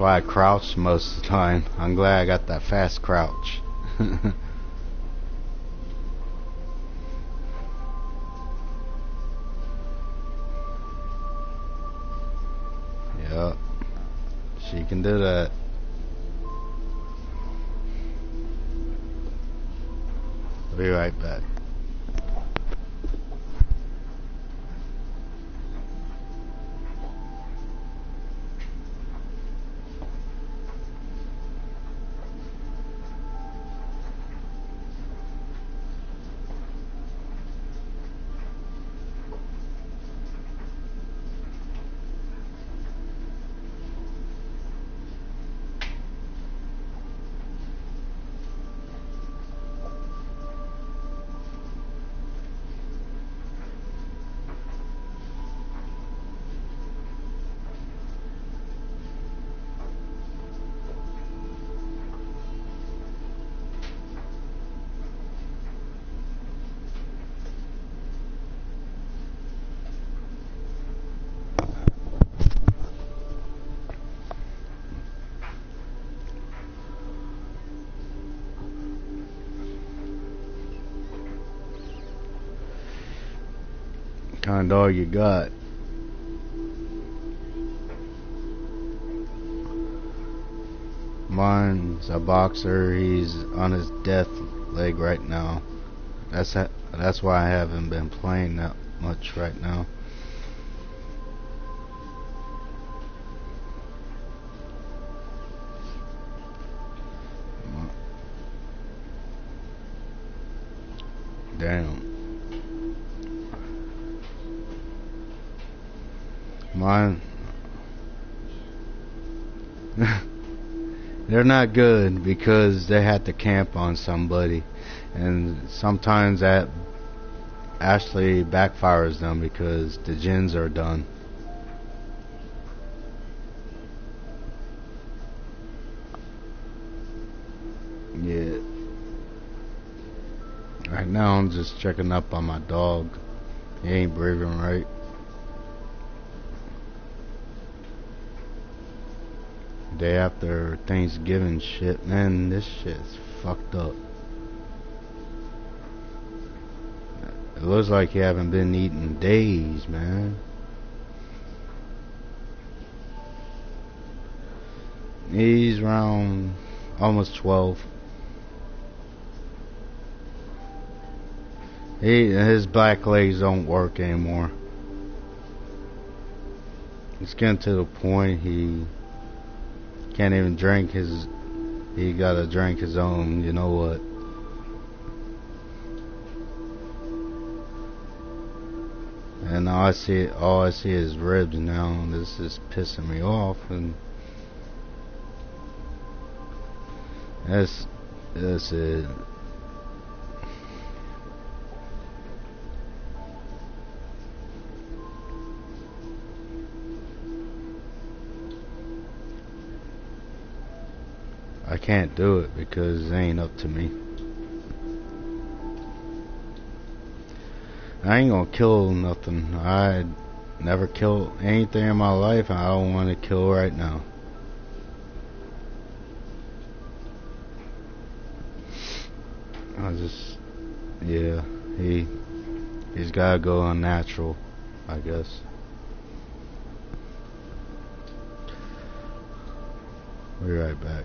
Why I crouch most of the time. I'm glad I got that fast crouch. dog you got? Mine's a boxer. He's on his death leg right now. That's ha- that's why I haven't been playing that much right now. Not good because they had to camp on somebody. And sometimes that actually backfires them because the gens are done. Yeah. Right now I'm just checking up on my dog. He ain't breathing right. Day after Thanksgiving shit, man, this shit's fucked up. It looks like you haven't been eating days, man. He's around almost 12. He, his back legs don't work anymore. It's getting to the point he can't even drink his. He gotta drink his own. You know what? And all I see, all I see is ribs now. And this is pissing me off. And that's that's it. Can't do it because it ain't up to me. I ain't gonna kill nothing. I never killed anything in my life and I don't want to kill right now. I just, yeah, he, he's gotta go unnatural, I guess. Be right back.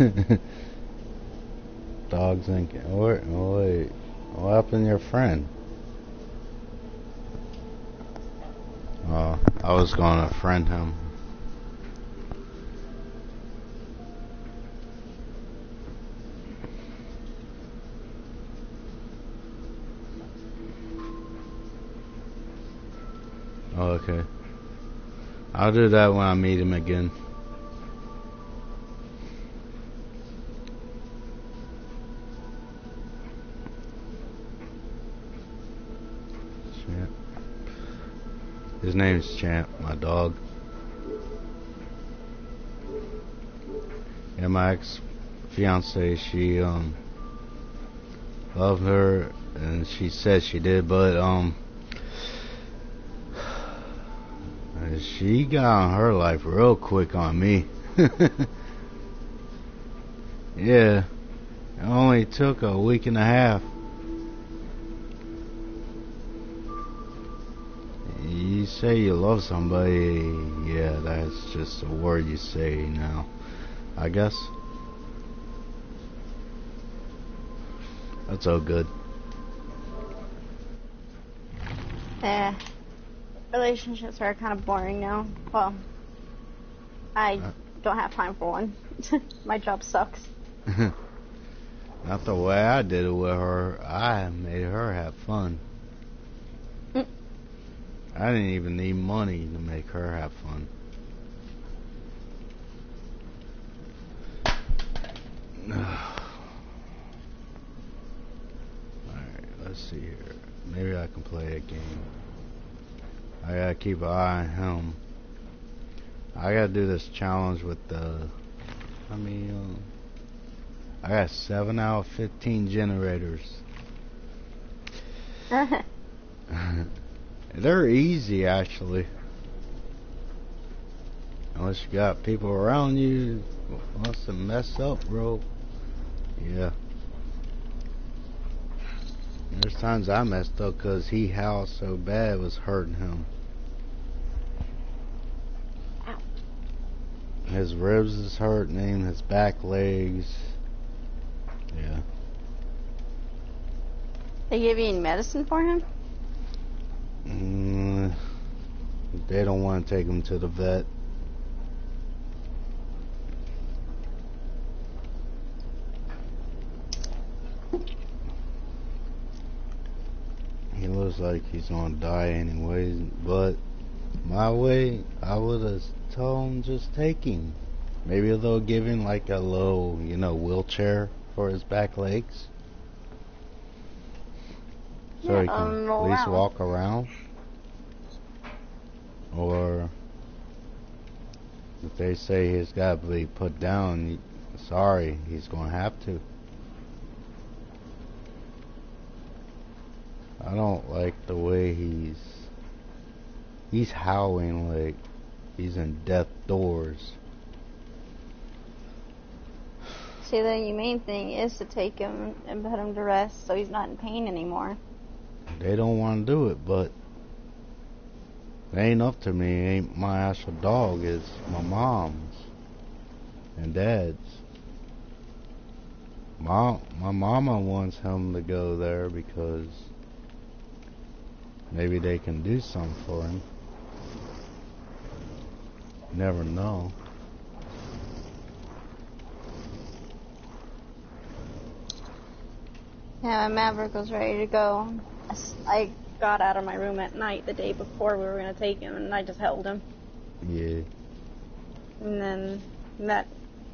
Dog's thinking, oh, wait, oh, wait, what happened to your friend? Oh, I was going to friend him. Oh, okay. I'll do that when I meet him again. Champ. His name's Champ, my dog. Yeah, my ex fiance, she um loved her and she said she did, but um she got on her life real quick on me. yeah. It only took a week and a half. Say you love somebody, yeah, that's just a word you say now. I guess. That's all good. Eh, relationships are kind of boring now. Well, I Uh. don't have time for one. My job sucks. Not the way I did it with her. I made her have fun. I didn't even need money to make her have fun. Alright, let's see here. Maybe I can play a game. I gotta keep an eye on him. I gotta do this challenge with the. I mean, uh, I got 7 out of 15 generators. They're easy, actually. Unless you got people around you who wants to mess up, bro. Yeah. There's times I messed up because he howled so bad it was hurting him. Ow. His ribs is hurting him, his back legs. Yeah. they give you any medicine for him? Mm, they don't want to take him to the vet. He looks like he's gonna die anyways, but my way, I would have told him just take him. Maybe they'll give him like a little, you know, wheelchair for his back legs. So Yeah, he can um, at least walk around. Or if they say he's got to be put down, sorry, he's going to have to. I don't like the way he's he's howling like he's in death doors. See, the main thing is to take him and put him to rest so he's not in pain anymore. They don't want to do it, but it ain't up to me. Ain't my actual dog. It's my mom's and dad's. Mom, my mama wants him to go there because maybe they can do something for him. Never know. Yeah, my Maverick was ready to go. I got out of my room at night the day before we were going to take him, and I just held him. Yeah. And then that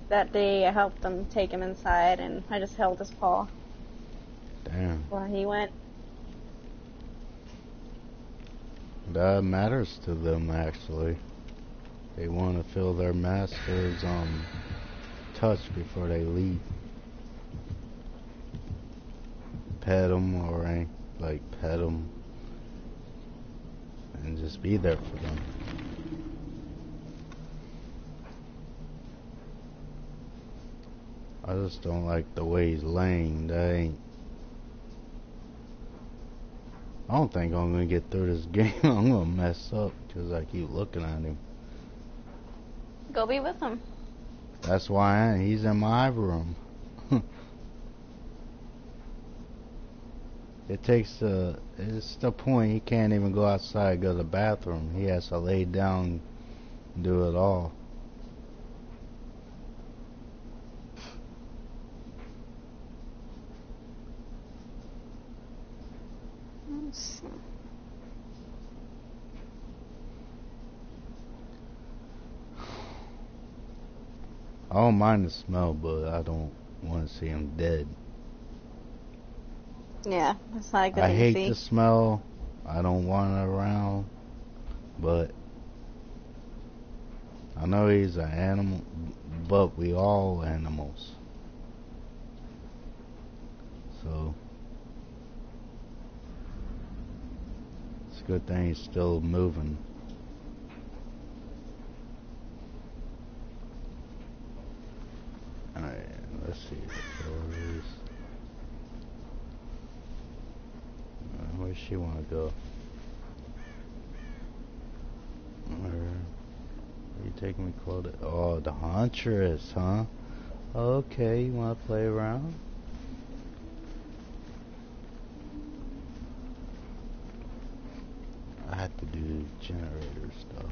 that day, I helped them take him inside, and I just held his paw Damn. while he went. That matters to them actually. They want to feel their master's um touch before they leave. Pet them or ain't like pet them and just be there for them. I just don't like the way he's laying. That ain't. I don't think I'm gonna get through this game. I'm gonna mess up because I keep looking at him. Go be with him. That's why I, he's in my room. It takes the. It's the point he can't even go outside go to the bathroom. He has to lay down, do it all. I don't mind the smell, but I don't want to see him dead. Yeah, that's not a good I thing hate to see. the smell. I don't want it around. But I know he's an animal, but we all animals. So it's a good thing he's still moving. Alright, let's see what is. Where does she want to go? Where, you taking me, Clotilde? Oh, the Huntress, huh? Okay, you want to play around? I have to do generator stuff.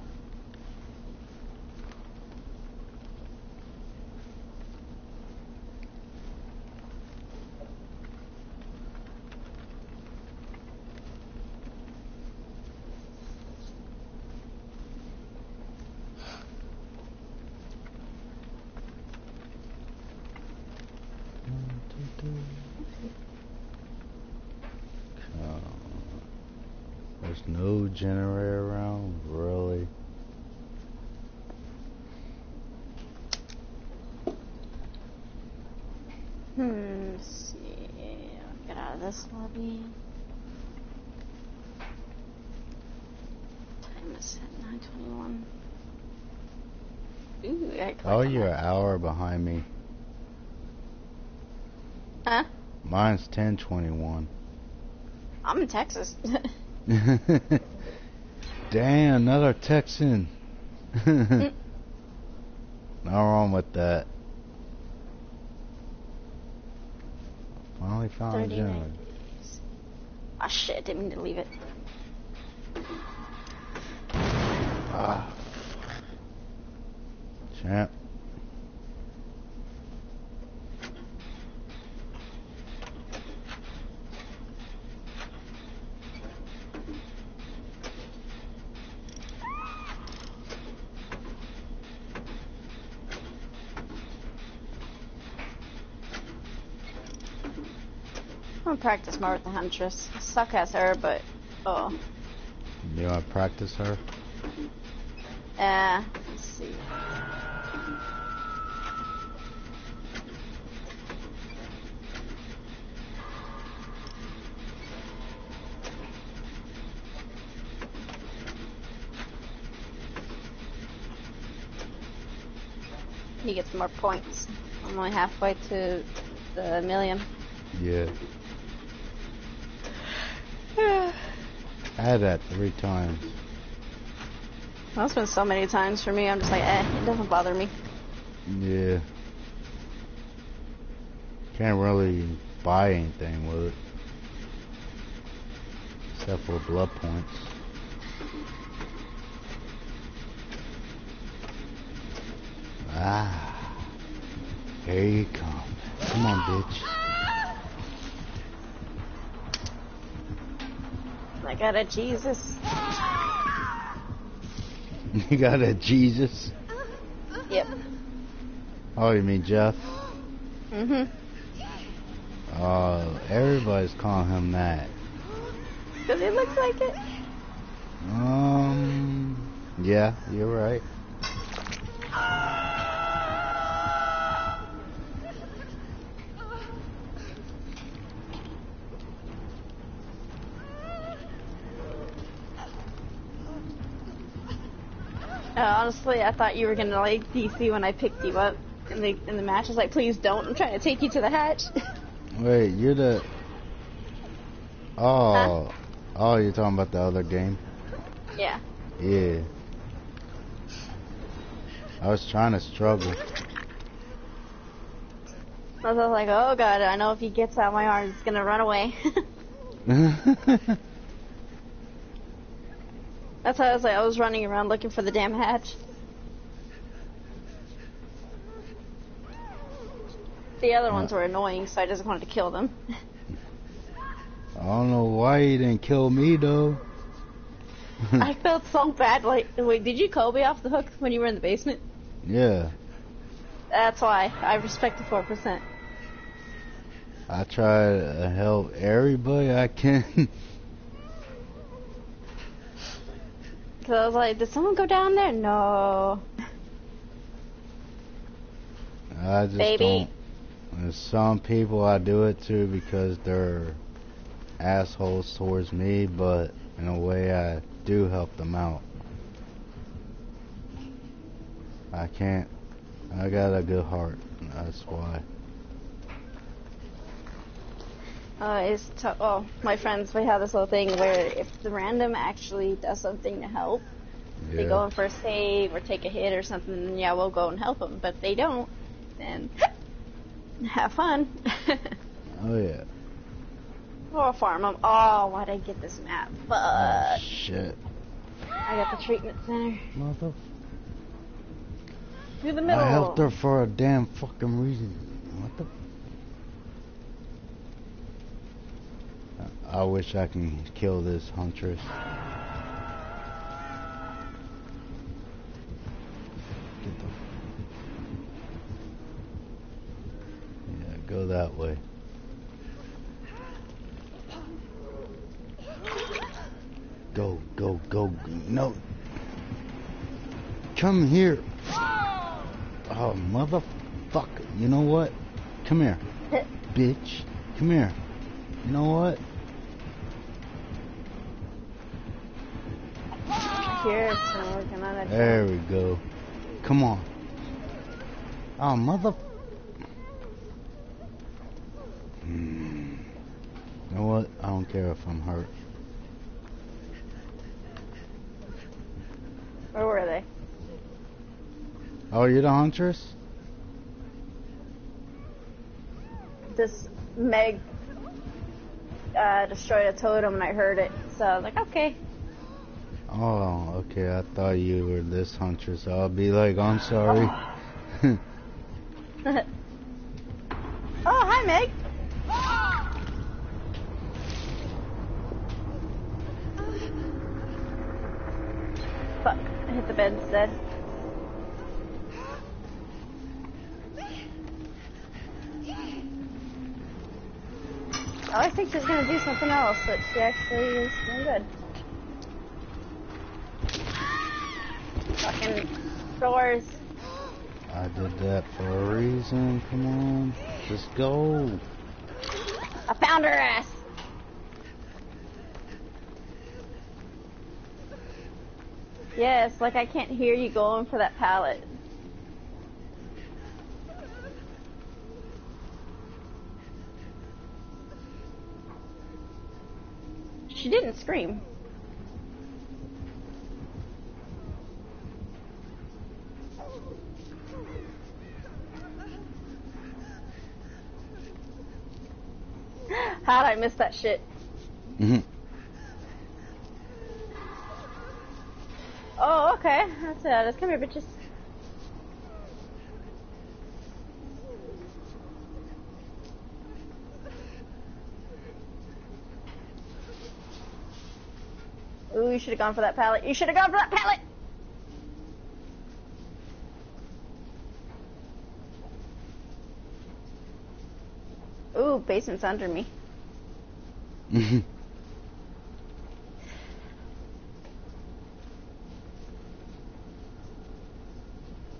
Generator around, really? Hmm, let's see. Get out of this lobby. Time is at 921. Ooh, Oh, you're an hour behind me. Huh? Mine's 1021. I'm in Texas. Damn, another Texan. Not wrong with that. Finally found a 39 generator. days. Ah, shit, didn't mean to leave it. Ah. Champ. Practice more with the Huntress. Suck ass her, but oh, You want to practice her? uh, let's see. He gets more points. I'm only halfway to the million. Yeah. Had that three times. That's been so many times for me. I'm just like, eh, it doesn't bother me. Yeah. Can't really buy anything with it. Except for blood points. Ah. Here you come. Come on, bitch. I got a Jesus. You got a Jesus? Yep. Oh, you mean Jeff? Mm-hmm. Oh, everybody's calling him that. Cause it looks like it. Um, yeah, you're right. Honestly, I thought you were gonna like DC when I picked you up in the in the match. I was like, please don't. I'm trying to take you to the hatch. Wait, you're the. Oh, oh, you're talking about the other game? yeah. Yeah. I was trying to struggle. I was like, oh god, I know if he gets out my arms, he's gonna run away. That's how I was like, I was running around looking for the damn hatch. The other ones were annoying, so I just wanted to kill them. I don't know why you didn't kill me though. I felt so bad. Like, wait, did you call me off the hook when you were in the basement? yeah, That's why I respect the four percent. I try to help everybody I can. Cause I was like, did someone go down there? No. I just Baby. don't. There's some people I do it to because they're assholes towards me, but in a way I do help them out. I can't. I got a good heart. That's why. Uh, it's t- oh, my friends, we have this little thing where if the random actually does something to help, they go Yeah. in for a save or take a hit or something, then yeah, we'll go and help them. But if they don't, then have fun. Oh yeah. Oh, farm them. Oh, why'd I get this map? Oh, shit. I got the treatment center. Mother. Through the middle. I helped her for a damn fucking reason. What the? I wish I can kill this huntress. Yeah, go that way. Go, go, go. No. Come here. Oh, motherfucker. You know what? Come here. Bitch. Come here. You know what? Here, it's not working on it. There we go. Come on. Oh, mother. Hmm. You know what? I don't care if I'm hurt. Where were they? Oh, you're the huntress? This Meg uh, destroyed a totem and I heard it. So I was like, okay. Okay. I thought you were this huntress. I'll be like, I'm sorry. oh, hi, Meg. Fuck, I hit the bed instead. Oh, I think she's gonna do something else, but she actually is doing good. Fucking doors. I did that for a reason. Come on. Let's go. I found her ass. Yes, like I can't hear you going for that pallet. She didn't scream. I miss that shit? hmm Oh, okay. That's it. Let's come here, bitches. Ooh, you should have gone for that pallet. You should have gone for that pallet! Ooh, basement's under me. Hmm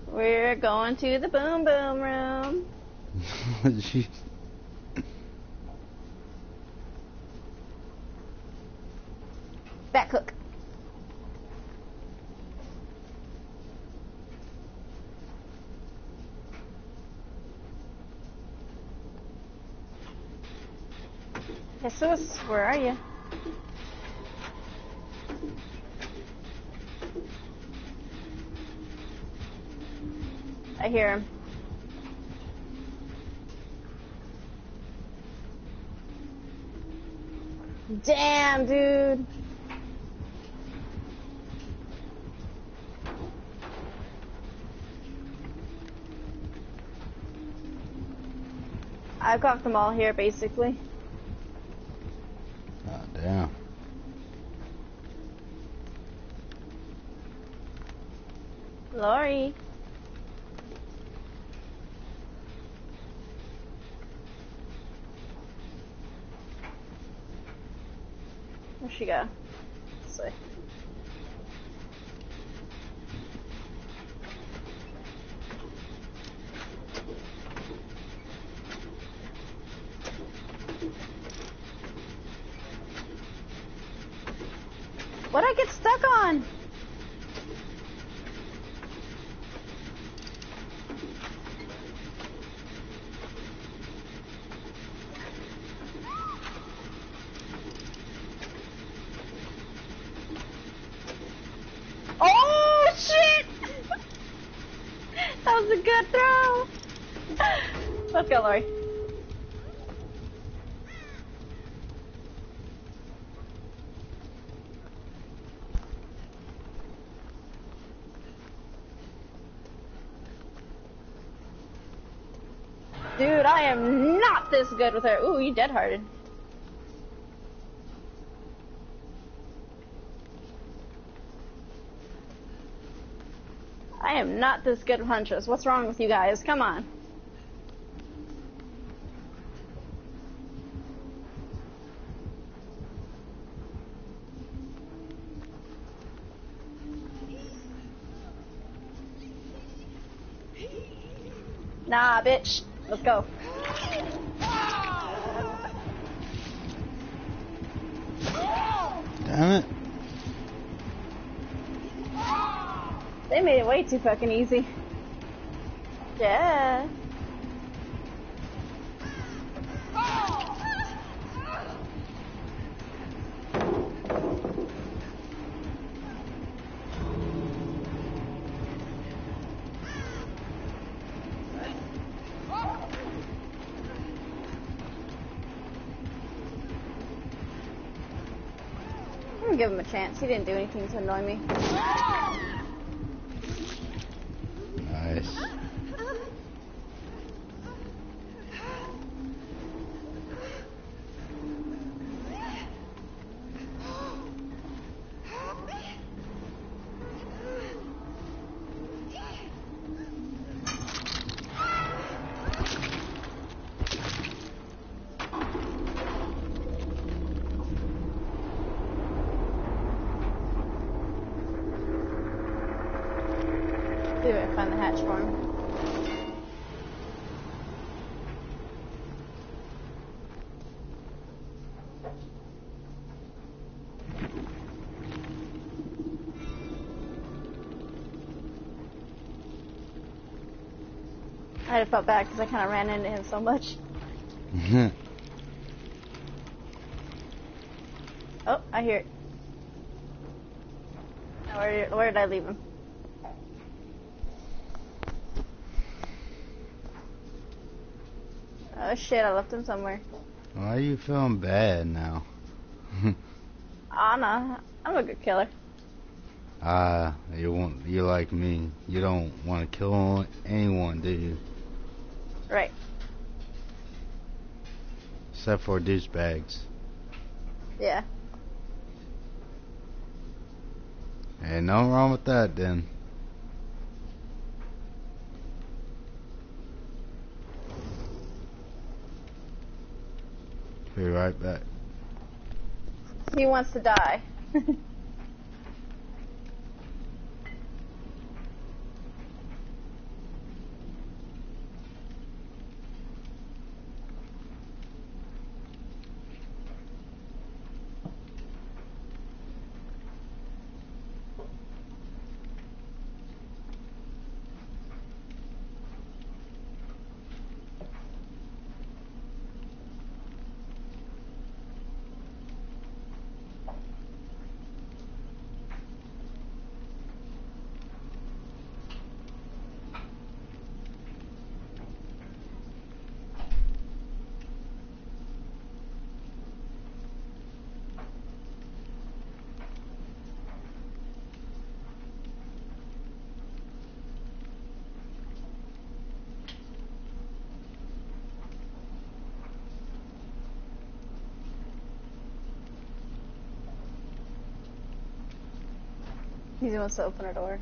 We're going to the boom boom room. She- Back hook. Jesus, where are you? I hear him. Damn, dude. I've got them all here, basically. Ah, damn. Laurie. Where'd she go? Let's see. What'd I get stuck on? Oh shit! that was a good throw. Let's go, Laurie. Dude, I am not this good with her. Ooh, you dead hearted. I am not this good with. What's wrong with you guys? Come on. Nah, bitch. Let's go. Damn it. They made it way too fucking easy. Yeah. Chance. He didn't do anything to annoy me. Nice. See if I can find the hatch for him. I had felt bad because I kind of ran into him so much. Oh, I hear it. Where, where did I leave him? Oh shit, I left him somewhere. Why are you feeling bad now? Anna, I'm a good killer. Ah, you want you like me. You don't want to kill anyone, do you? Right. Except for douchebags. Yeah. Ain't nothing wrong with that then. Be right back. He wants to die. wants to open a door.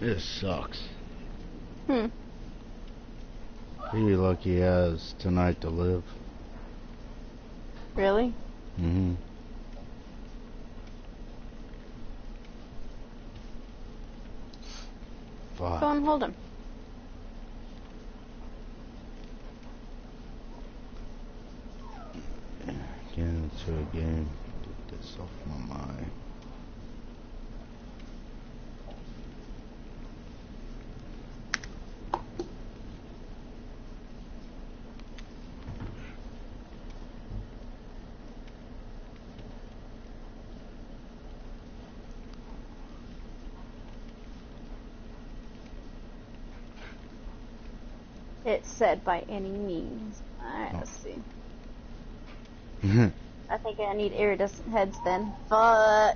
This sucks. Hmm. He lucky he has tonight to live. Really? Mm-hmm. Fuck. Go and hold him. Get into a game. Get this off my mind. Said by any means. Alright, Oh. let's see. Mm-hmm. I think I need iridescent heads then. But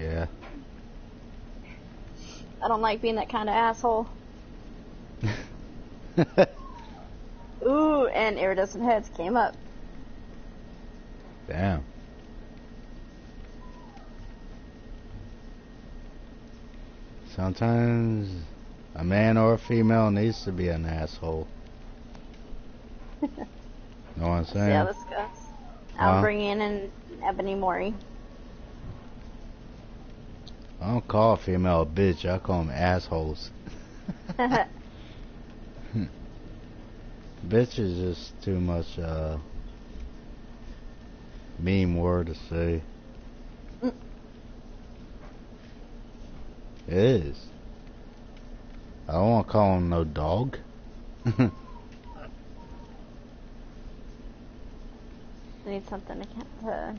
yeah. I don't like being that kind of asshole. Ooh, and iridescent heads came up. Damn. Sometimes a man or a female needs to be an asshole. know what I'm saying? how this goes. I'll Huh? bring in an Ebony Mori. I don't call a female a bitch. I call them assholes. Bitch is just too much uh meme word to say. Mm. It is. I don't want to call him no dog. I need something to, to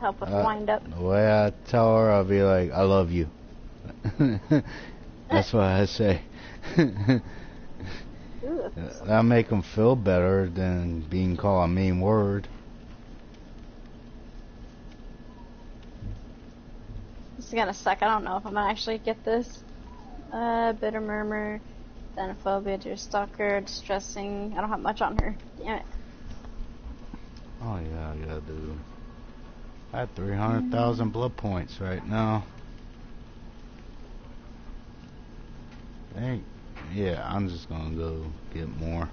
help with Uh, wind up. the way I tell her, I'll be like, I love you. That's what I say. Ooh, That'll make them feel better than being called a mean word. Is gonna suck. I don't know if I'm gonna actually get this. Uh, bitter murmur, xenophobia, Deerstalker, distressing. I don't have much on her. Damn it. Oh yeah, I gotta do. I have 300,000 blood points right now. Dang. Yeah, I'm just gonna go get more.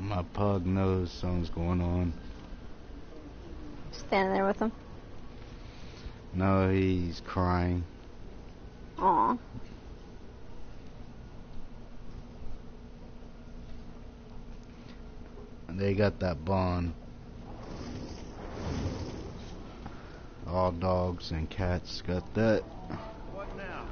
My pug knows something's going on. Standing there with him. No, he's crying. Aw. They got that bond. All dogs and cats got that. What now?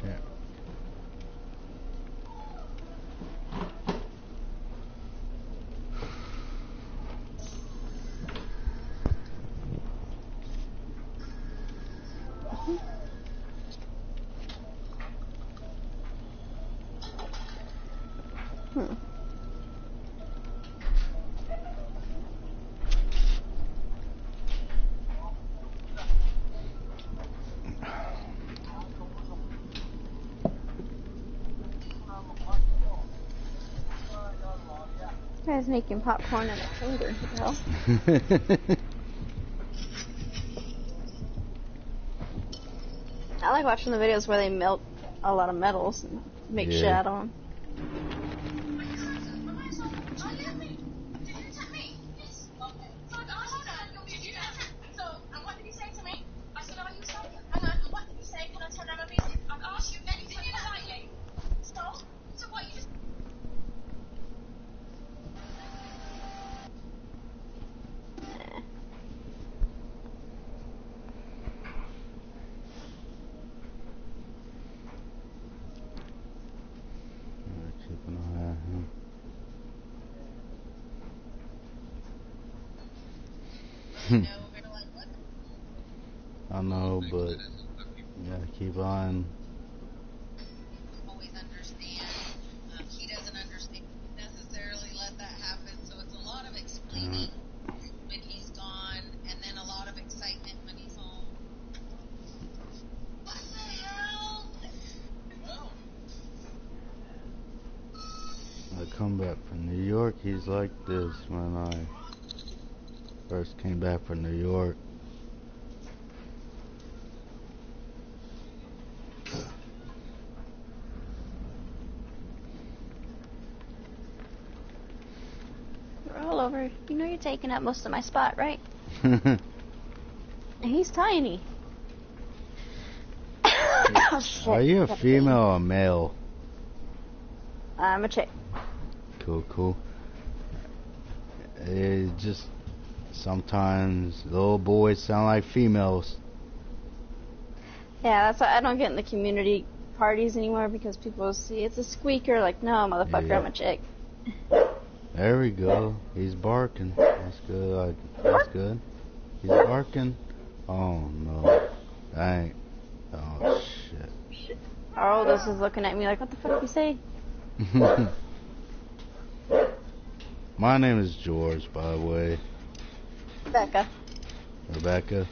Shit. Hmm. Guy's making popcorn in a finger. Well, I like watching the videos where they melt a lot of metals and make shit out of them. Keep an eye on him. I know, but you gotta keep on. always understand. Um, he doesn't understand necessarily come back from New York, he's like this when I first came back from New York. Roll over. You know you're taking up most of my spot, right? And he's tiny. oh. Are you a female or a male? I'm a chick. Cool, cool. It just sometimes little boys sound like females. Yeah, that's why I don't get in the community parties anymore because people see it's a squeaker. Like, no, motherfucker, Yeah. I'm a chick. There we go. He's barking. That's good. That's good. He's barking. Oh no. Dang. Oh shit. Our oldest is looking at me like, what the fuck you say? My name is George, by the way. Rebecca. Rebecca.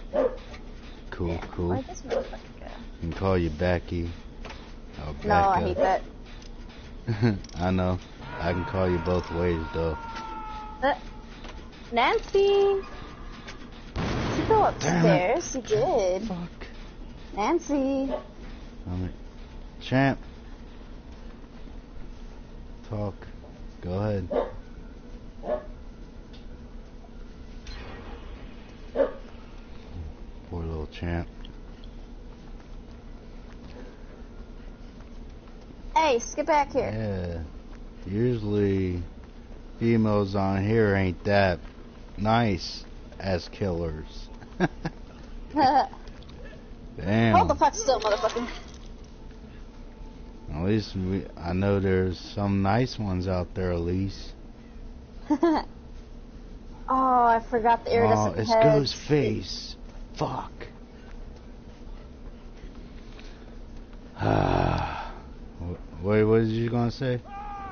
Cool, cool. Where'd this motherfucker go? can call you Becky. Or No, I hate that. I know. I can call you both ways though. Uh, Nancy! She go upstairs. She did. Fuck. Nancy! I mean, champ. Talk. Go ahead. Poor little champ. Hey, get back here. Yeah. Usually, females on here ain't that nice as killers. Damn. Hold the fuck still, motherfucker. At least we, I know there's some nice ones out there. At least. oh, I forgot the Oh, iridescent it's head. Ghost Face. Fuck. Ah. Wait, what was you gonna say?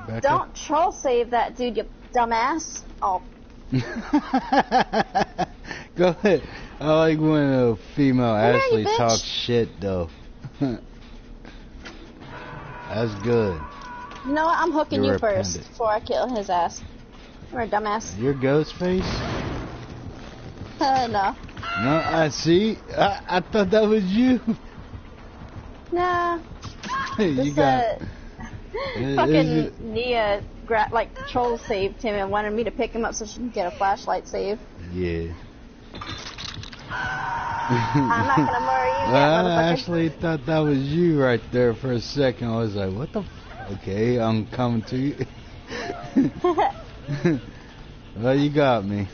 Becca? Don't troll save that dude, you dumbass. Oh, Go ahead. I like when a female here, you actually bitch. talks shit though. That's good. you know what? I'm hooking You're you first before I kill his ass. You're a dumbass. Your ghost face? Uh, no. No, I see. I, I thought that was you. Nah. you got. Is fucking Nea, gra- like, troll saved him and wanted me to pick him up so she can get a flashlight save. Yeah. I'm not gonna murder you yet, Well, I actually thought that was you right there for a second. I was like, what the f- Okay, I'm coming to you. well, you got me.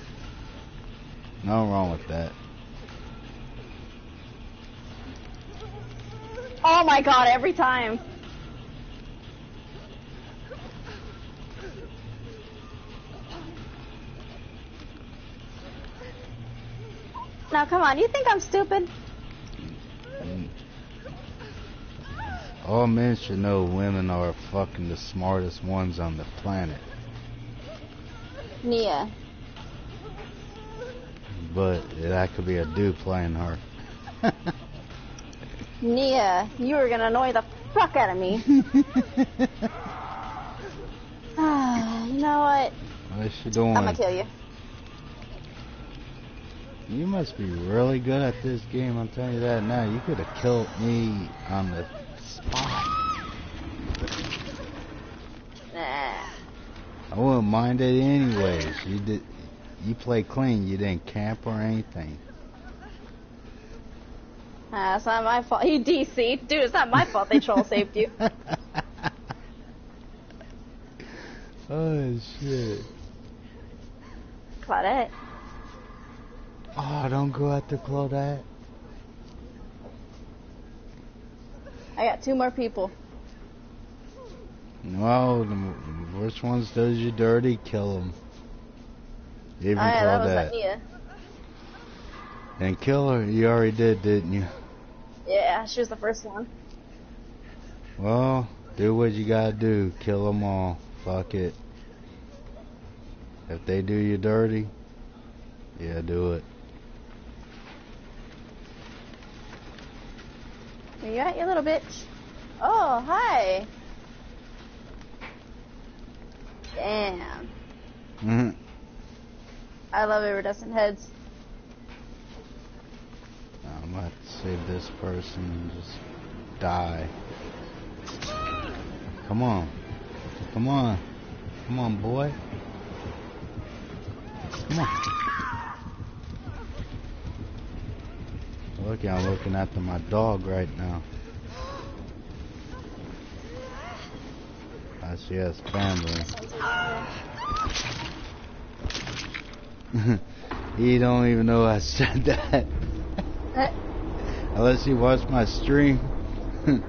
Nothing wrong with that. oh my god, every time. Now, come on, you think I'm stupid? All men should know women are fucking the smartest ones on the planet. Nea. But that could be a dude playing her. Nea, you were gonna annoy the fuck out of me. Ah, you know what? What's she doing? I'm gonna kill you. You must be really good at this game. I'm telling you that now. You could have killed me on the spot. Nah. I wouldn't mind it anyways. You did. You play clean. You didn't camp or anything. Ah, it's not my fault. You DC. Dude, it's not my fault they troll saved you. oh shit! Claudette. Oh, don't go after Claudette. I got two more people. No, the worst ones does you dirty. Kill them. Even oh, yeah, that was Claudette. like And kill her. You already did, didn't you? Yeah, she was the first one. Well, do what you gotta do. Kill them all. Fuck it. If they do you dirty, yeah, do it. Where you at, you little bitch? Oh, hi. Damn. Mm-hmm. I love iridescent heads. I'm gonna have to save this person and just die. Come on. Come on. Come on, boy. Come on. Look, I'm looking after my dog right now. I see us family. he don't even know I said that. Unless he watched my stream.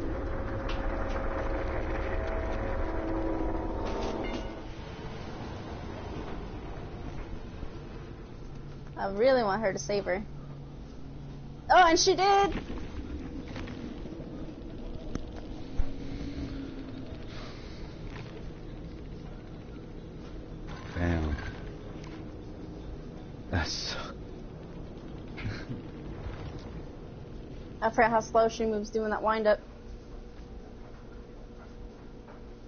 I really want her to save her. Oh, and she did! Damn. That sucks. I forgot how slow she moves doing that wind up.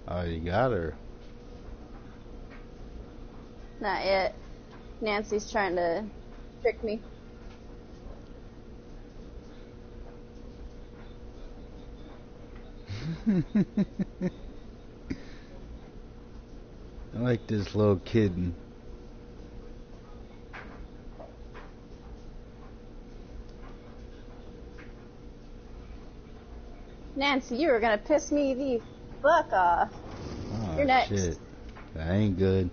Oh, you got her. Not yet. Nancy's trying to trick me. I like this little kitten. Nancy, you were gonna piss me the fuck off. Oh, You're next. shit. That ain't good.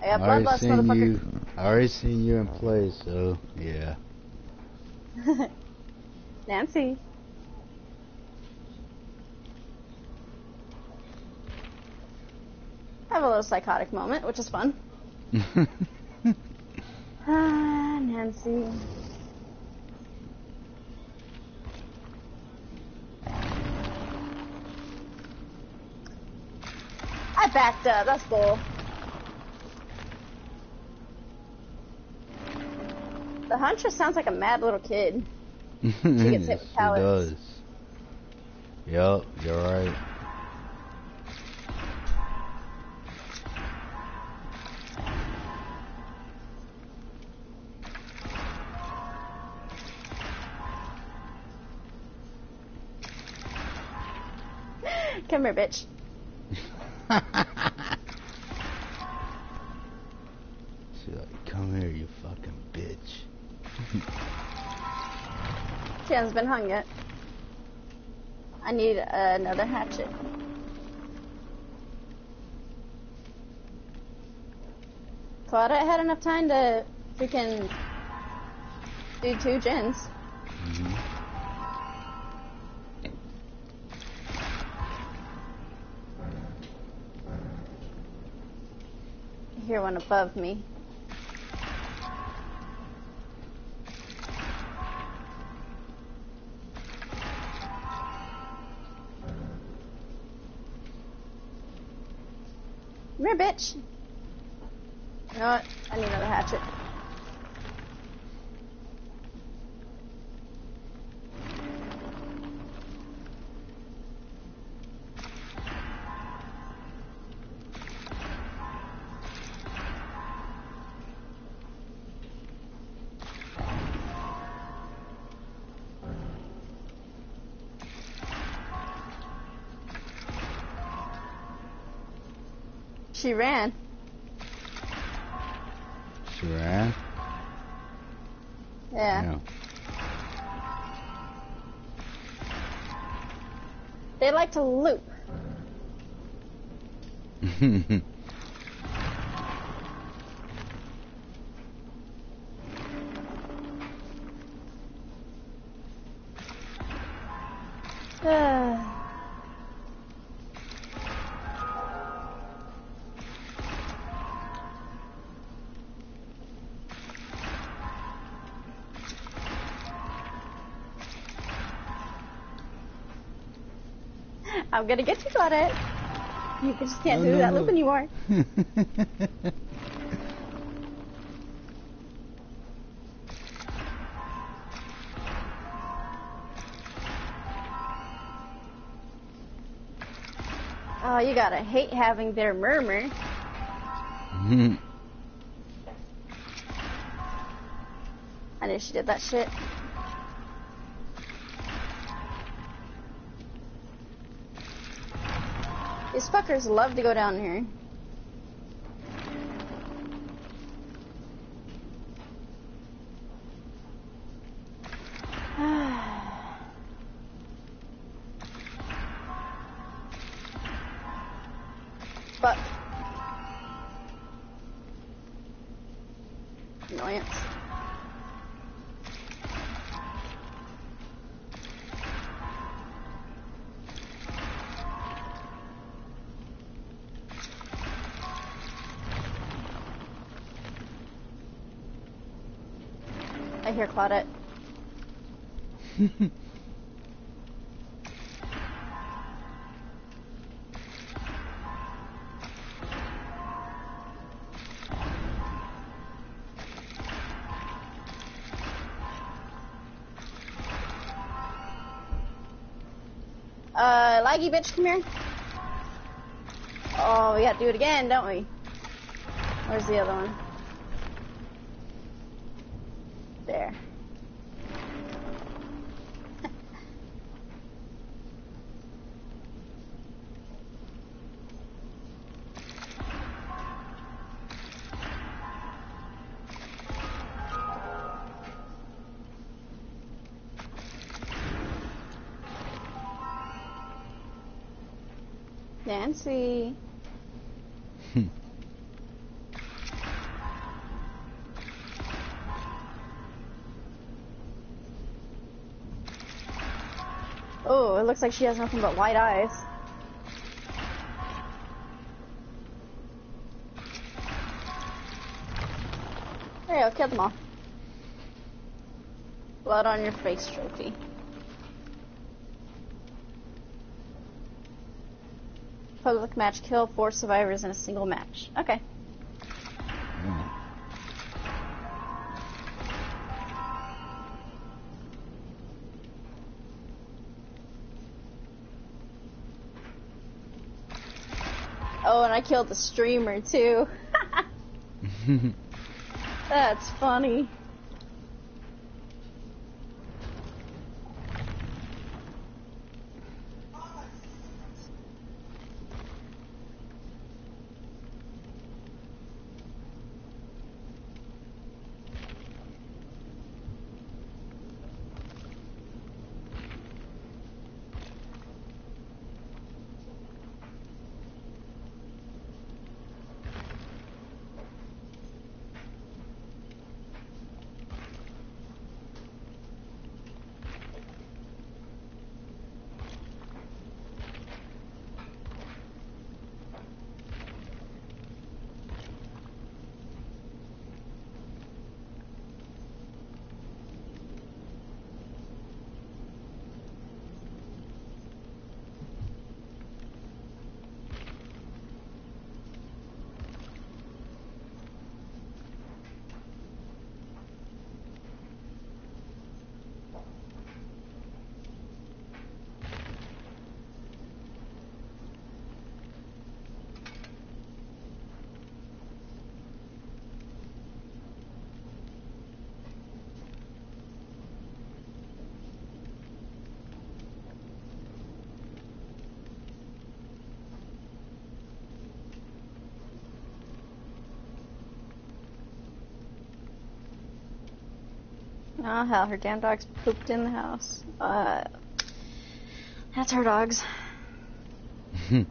I got already seen motherfucker. you. I already seen you in play, so yeah. Nancy. Have a little psychotic moment, which is fun. Ah, Nancy. I backed up. That's cool. The Huntress sounds like a mad little kid. She gets hit with she pallets. does. Yup, you're right. Come here, bitch. She's like, come here, you fucking bitch. She hasn't been hung yet. I need another hatchet. Thought I had enough time to freaking do two gens. Hear one above me. Come here, bitch. You know what? I need another hatchet. She ran. She ran? Yeah. They like to loop. I'm gonna get you, Claudette. You just can't Oh, do no, that no. loop anymore. Oh, you gotta hate having their murmur. Mm-hmm. I knew she did that shit. These fuckers love to go down here. Hear Claudette. Uh, laggy bitch, come here. Oh, we gotta do it again, don't we? Where's the other one? Nancy. Hmm. Oh, it looks like she has nothing but white eyes. There go, kill them all. Blood on your face trophy. Public match, kill four survivors in a single match. Okay. Oh, and I killed the streamer too. That's funny. Oh hell, her damn dog's pooped in the house. Uh, that's her dog's. what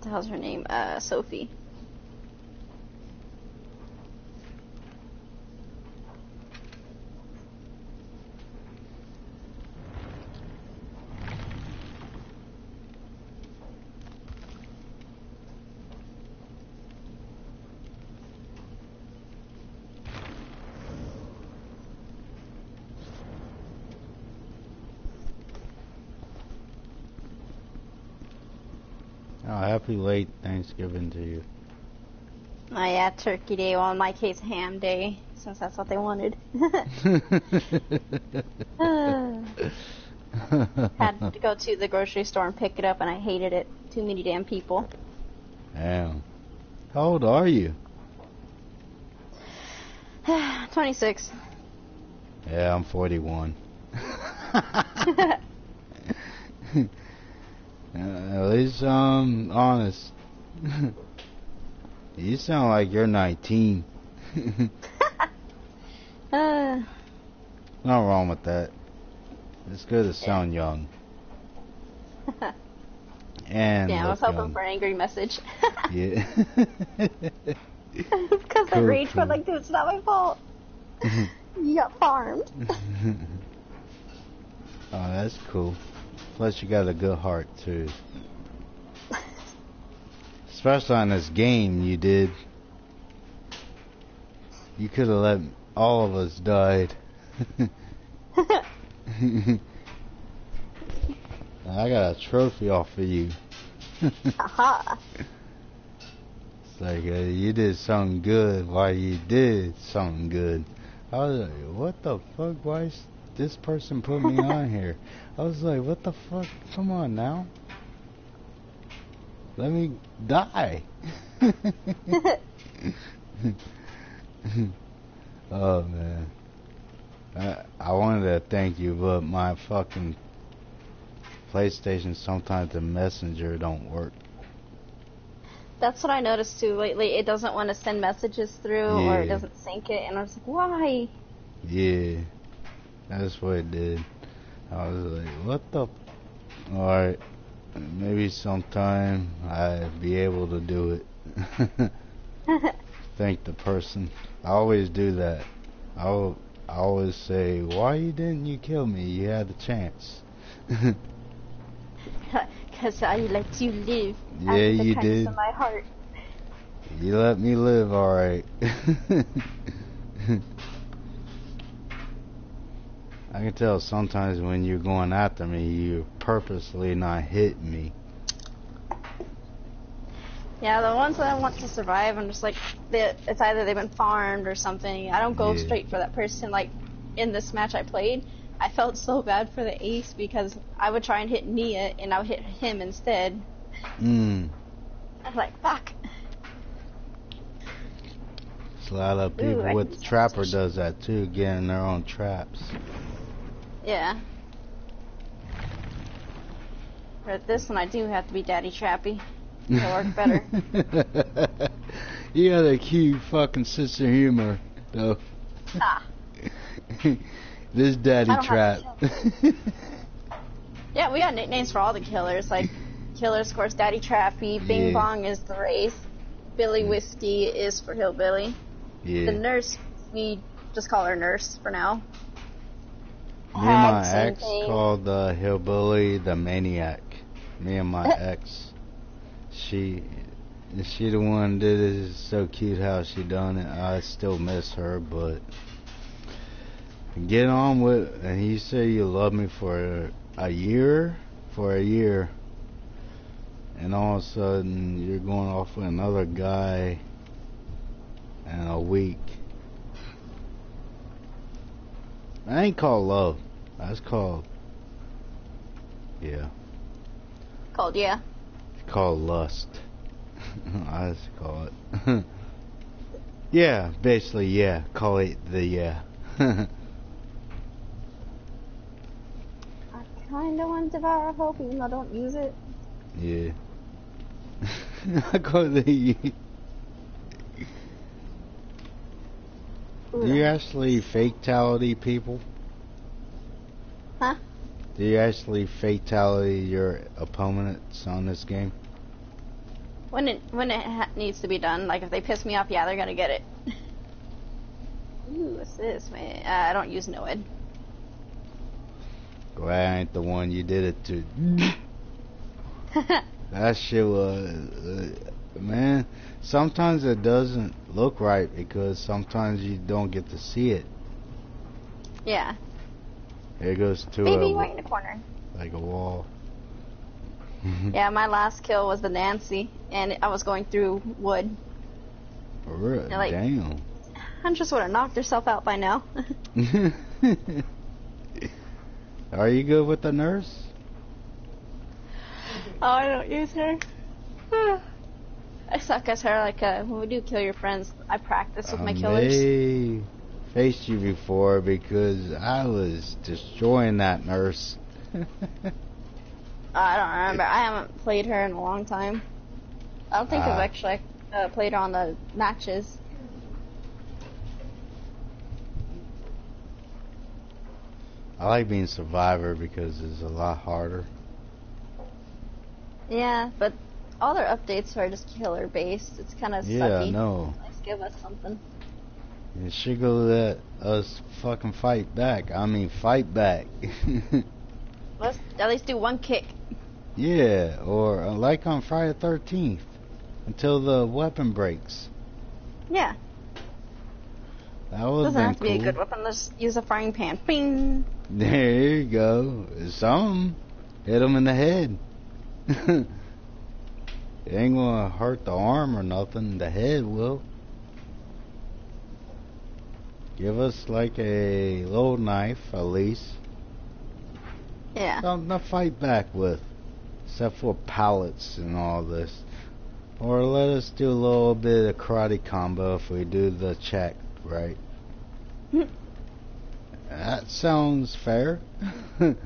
the hell's her name? Uh, Sophie. Late Thanksgiving to you. Oh yeah, Turkey Day. Well, in my case, Ham Day, since that's what they wanted. Had to go to the grocery store and pick it up, and I hated it. Too many damn people. Damn. How old are you? 26. Yeah, I'm 41. Uh, at honest. you sound like you're 19. Uh, Not wrong with that. It's good to sound young. And yeah, I was hoping young. for an angry message. Yeah. Because I raged cool. like, dude, it's not my fault. You got farmed. oh, that's cool. Plus, you got a good heart too. Especially on this game, you did. You could have let all of us died. I got a trophy off of you. It's like uh, you did something good Why you did something good. I was like, what the fuck? Why is this person put me on here? I was like, what the fuck? Come on now. Let me die. oh man. I, I wanted to thank you, but my fucking PlayStation sometimes the messenger don't work. That's what I noticed too lately. It doesn't want to send messages through, or it doesn't sync it, and I was like, why? Yeah, that's what it did. I was like, what the? Alright, maybe sometime I'll be able to do it. Thank the person. I always do that. I, al- I always say, why didn't you kill me? You had the chance. Because I let you live. Yeah, out of the you did. My heart. you let me live, alright. I can tell sometimes when you're going after me, you're purposely not hit me. Yeah, the ones that I want to survive, I'm just like, they, it's either they've been farmed or something. I don't go Yeah. straight for that person. Like in this match I played, I felt so bad for the ace because I would try and hit Nea and I would hit him instead. Mm. I was like, fuck. It's a lot of people I with the trapper does that too, getting their own traps. Yeah. But this one I do have to be daddy trappy. It'll work better. you got a cute fucking sense of humor, though. ah. this daddy trap. Yeah, we got nicknames for all the killers. Like, killers, of course, Daddy Trappy. Bing Yeah. Bong is the Wraith. Billy Whiskey is for Hillbilly. Yeah. The nurse, we just call her Nurse for now. Me and my ex thing. called the hillbilly the maniac. Me and my ex, she, she the one did it. It's so cute how she done it. I still miss her, but get on with. And you say you love me for a year, for a year, and all of a sudden you're going off with another guy in a week. I ain't called love. That's called, yeah, Called, yeah. it's called lust. I just call it. yeah, basically, yeah. Call it the yeah. I kinda want to devour hope, even though I don't use it. yeah. I call it the. Do you actually fatality people? Huh? Do you actually fatality your opponents on this game? When it when it ha- needs to be done, like if they piss me off, yeah, they're gonna get it. Ooh, what's this, man? Uh, I don't use Noed. Glad I ain't the one you did it to. That shit was, uh, man. Sometimes it doesn't look right because sometimes you don't get to see it. yeah. It goes to Baby, a, right in the corner. like a wall. Yeah, my last kill was the Nancy, and I was going through wood. For real? Yeah, like- Damn. Huntress would have knocked herself out by now. Are you good with the nurse? oh, I don't use her. I suck as her. Like uh, when we do kill your friends, I practice with my I killers. may faced you before because I was destroying that nurse. I don't remember. I haven't played her in a long time. I don't think I've Ah. actually uh, played her on the matches. I like being survivor because it's a lot harder. Yeah, but all their updates are just killer based. It's kind of Yeah, sucky. no. Let's give us something. She go let us fucking fight back. I mean, fight back. Let's at least do one kick. yeah, or uh, like on Friday Thirteenth, until the weapon breaks. Yeah, That would doesn't have to be a good weapon. Let's use a frying pan. Bing. There you go. Some hit him in the head. it ain't gonna hurt the arm or nothing. The head will. Give us like a little knife at least. Yeah. Something to fight back with. Except for pallets and all this. Or let us do a little bit of karate combo if we do the check, right? That sounds fair. but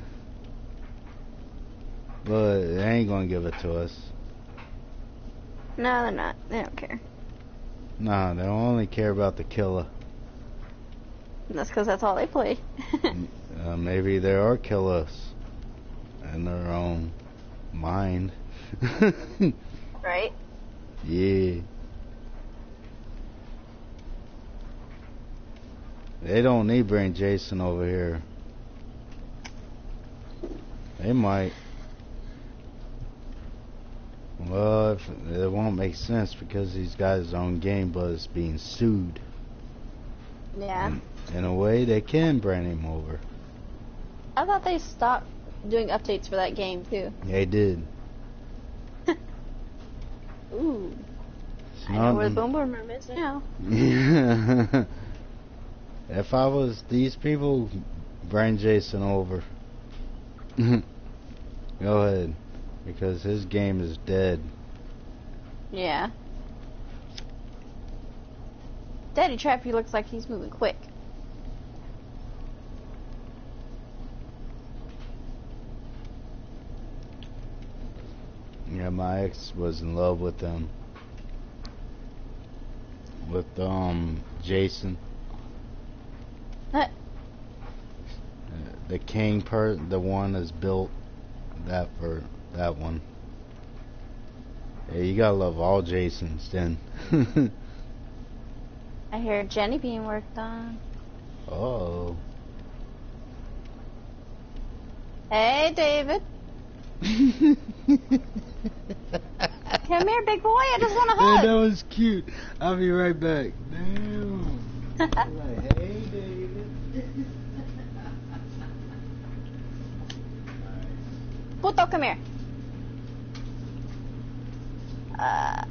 they ain't gonna give it to us. No, they're not. They don't care. Nah, they only care about the killer. That's because that's all they play. Uh, maybe they are killers in their own mind. right? yeah. They don't need bring Jason over here. They might. Well, it won't make sense because he's got his own game, but it's being sued. Yeah. In a way, they can brand him over. I thought they stopped doing updates for that game too. They did. Ooh. It's I know where the not- boom boom room is now. if I was these people, bring Jason over. Go ahead. Because his game is dead. Yeah. Daddy Trappy looks like he's moving quick. Yeah, my ex was in love with him. With um Jason. Huh. Uh, The king per the one that's built that for that one. Yeah, you gotta love all Jasons then. I hear Jenny being worked on. oh. Hey, David. Come here, big boy. I just want a Yeah, hug. that was cute. I'll be right back. Damn. like, hey, David. Puto, come here. Uh,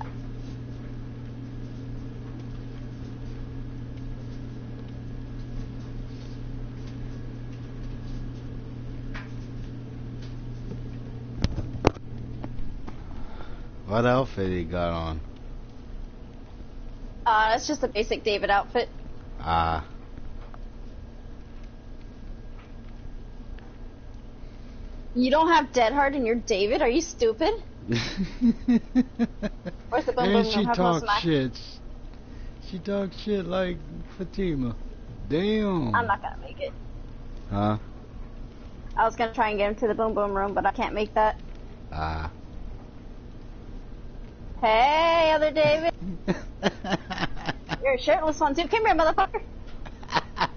What outfit he got on? uh, that's just a basic David outfit. Ah. You don't have Dead Hard in your David? Are you stupid? Where's the boom and boom she room? How close talks I? shit. She talks shit like Fatima. Damn. I'm not gonna make it. Huh? I was gonna try and get him to the boom boom room, but I can't make that. Ah. Hey, other David. You're a shirtless one too. Come here, motherfucker.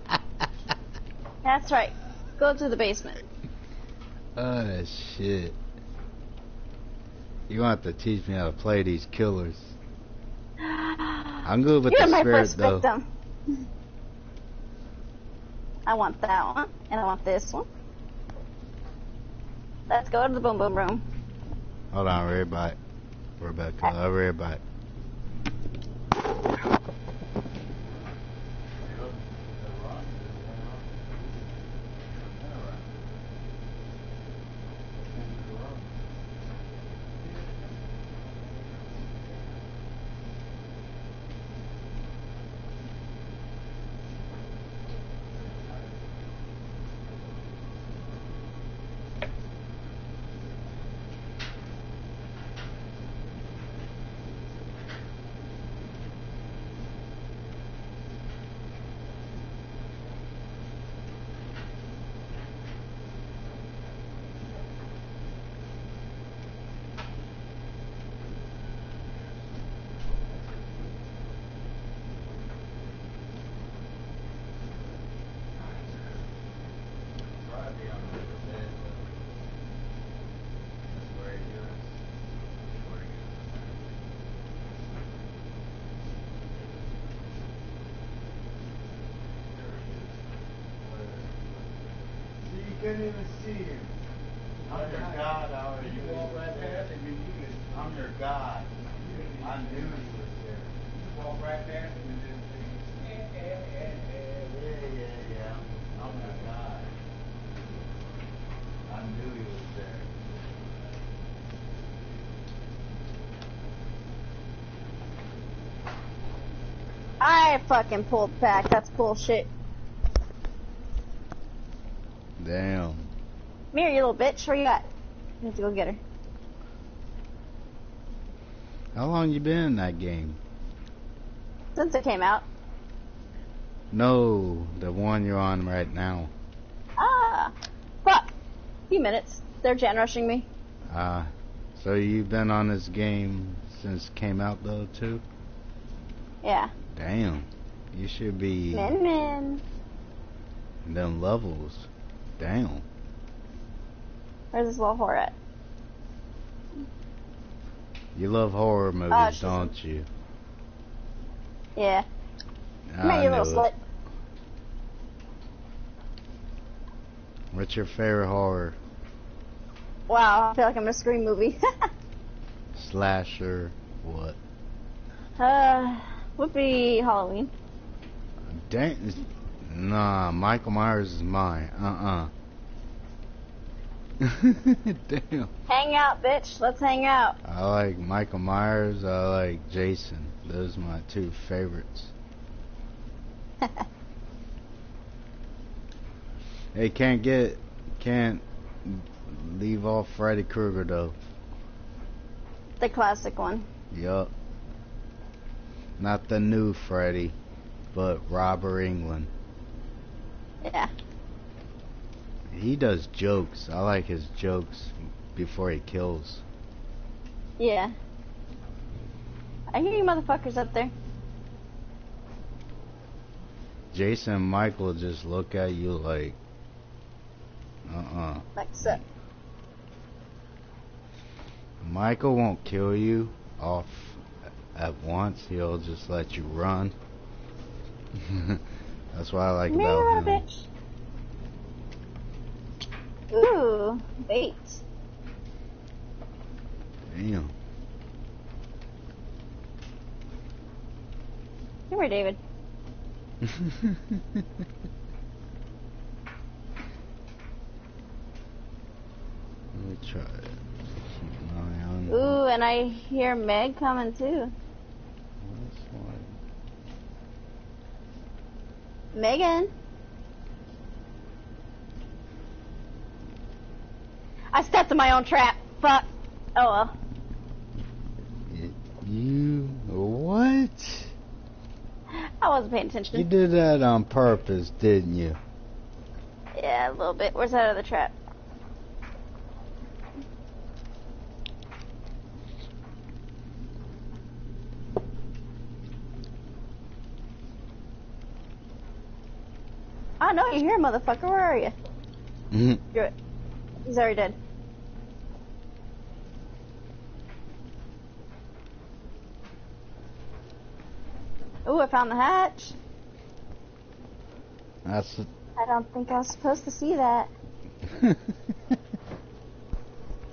That's right. Go to the basement. oh shit. You want to teach me how to play these killers. I'm good with You're the my spirit first though. victim. I want that one, and I want this one. Let's go to the boom boom room. Hold on, we're back. We're back. We're back. See, you couldn't even see him. I'm your God already. You walk right past him, and you can, I'm your God. I knew he was there. you walk right past him and just say, eh, eh, eh, eh. Yeah, yeah, yeah. I'm your God. I knew he was there. I fucking pulled back. That's bullshit. Damn. Come here, you little bitch. Where you at? I have to go get her. How long you been in that game? Since it came out. No, the one you're on right now. Ah, fuck. A Few minutes. They're gen rushing me. Ah, so you've been on this game since it came out though too? Yeah. Damn. You should be min. in them levels. Damn. Where's this little whore at? You love horror movies, she's- don't you? Yeah. Come here, you little it. slut. What's your favorite horror? Wow, I feel like I'm in a scream movie. Slasher? What? uh, would be Halloween. Damn. Nah, Michael Myers is mine. Uh uh Damn. Hang out, bitch. Let's hang out. I like Michael Myers. I like Jason. Those are my two favorites. Hey, can't get, can't leave off Freddy Krueger though. the classic one. Yup. Not the new Freddy, but Robert Englund. Yeah. He does jokes. I like his jokes before he kills. Yeah. I hear you motherfuckers up there. Jason and Michael just look at you like, uh-uh. Like so. Michael won't kill you off at once. He'll just let you run. That's what I like Mirror, about him. bitch. Ooh, bait. Damn. Come here, David. Let me try it. Keep an eye on Ooh, and I hear Meg coming too. This one. Megan. I stepped in my own trap. Fuck. Oh well. You what? I wasn't paying attention. You did that on purpose, didn't you? Yeah, a little bit. Where's that other trap? I know you're here, motherfucker. Where are you? Mhm. You're. He's already dead. Ooh, I found the hatch. That's I don't think I was supposed to see that.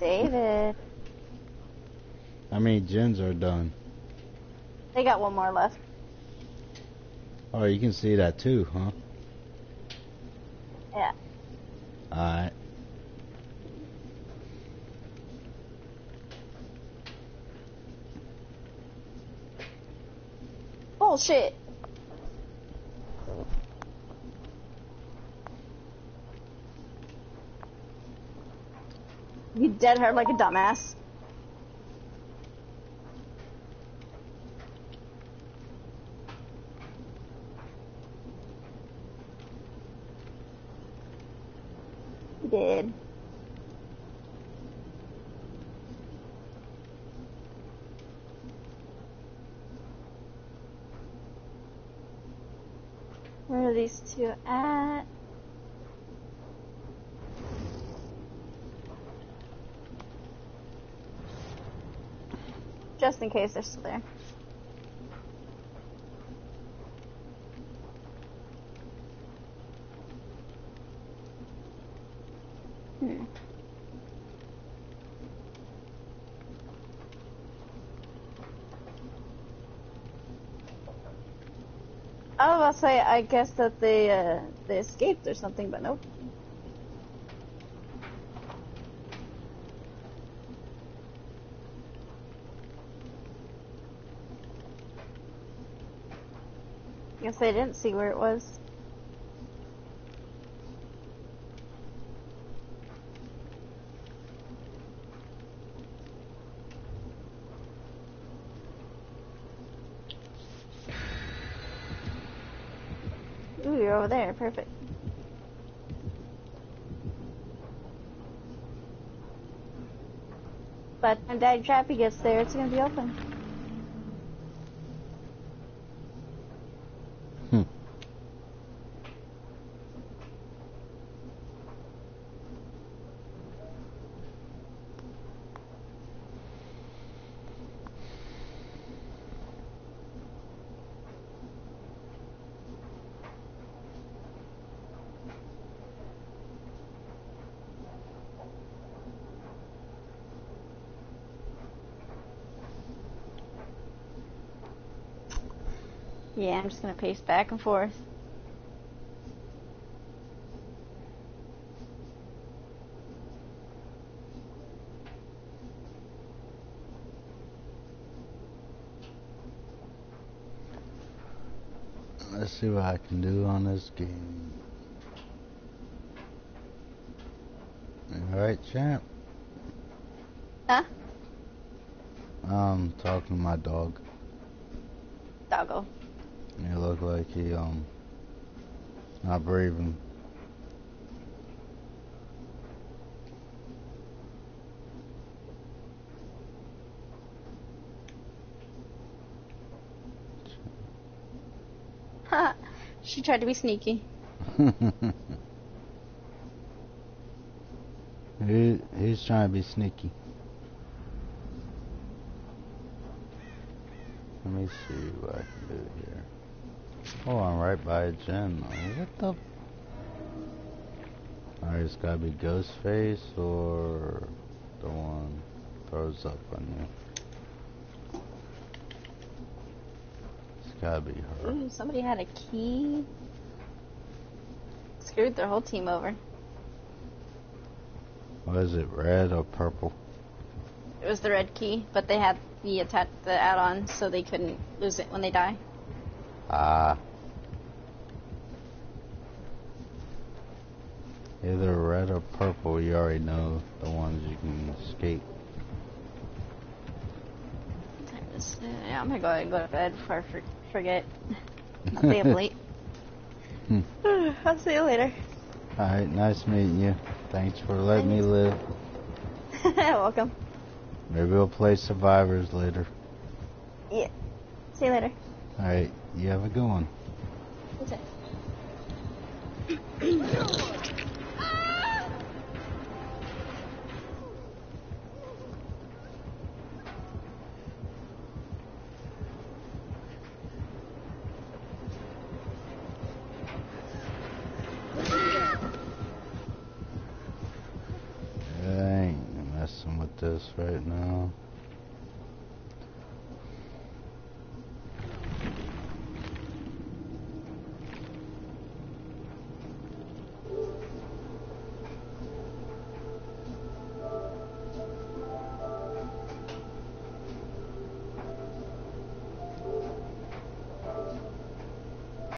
David. How many gens are done? They got one more left. Oh, you can see that too, huh? Yeah. Alright. Bullshit. You dead her like a dumbass. Did. Where are these two at? Just in case they're still there. Hmm. I was about to I guess that they uh, they escaped or something, but nope. Guess they didn't see where it was. Ooh, Perfect. But when Daddy Trappy gets there, it's gonna be open. Hmm. Yeah, I'm just gonna pace back and forth. Let's see what I can do on this game. Alright, champ. Huh? I'm talking to my dog. Look like he um not breathing. she tried to be sneaky. he he's trying to be sneaky. Let me see what I can do here. Oh, I'm right by a gen. What the? Alright, it's gotta be Ghostface or the one throws up on you. It's gotta be her. Ooh, somebody had a key. Screwed their whole team over. What is it, red or purple? It was the red key, but they had the the add-on, so they couldn't lose it when they die. Ah. Either red or purple, you already know the ones you can escape. Time to s- Yeah, I'm gonna go ahead and go to bed before I for- forget. I'll stay up late. Hmm. I'll see you later. Alright, nice meeting you. Thanks for letting me live. Welcome. Maybe we'll play Survivors later. Yeah. See you later. Alright, you have a good one. That's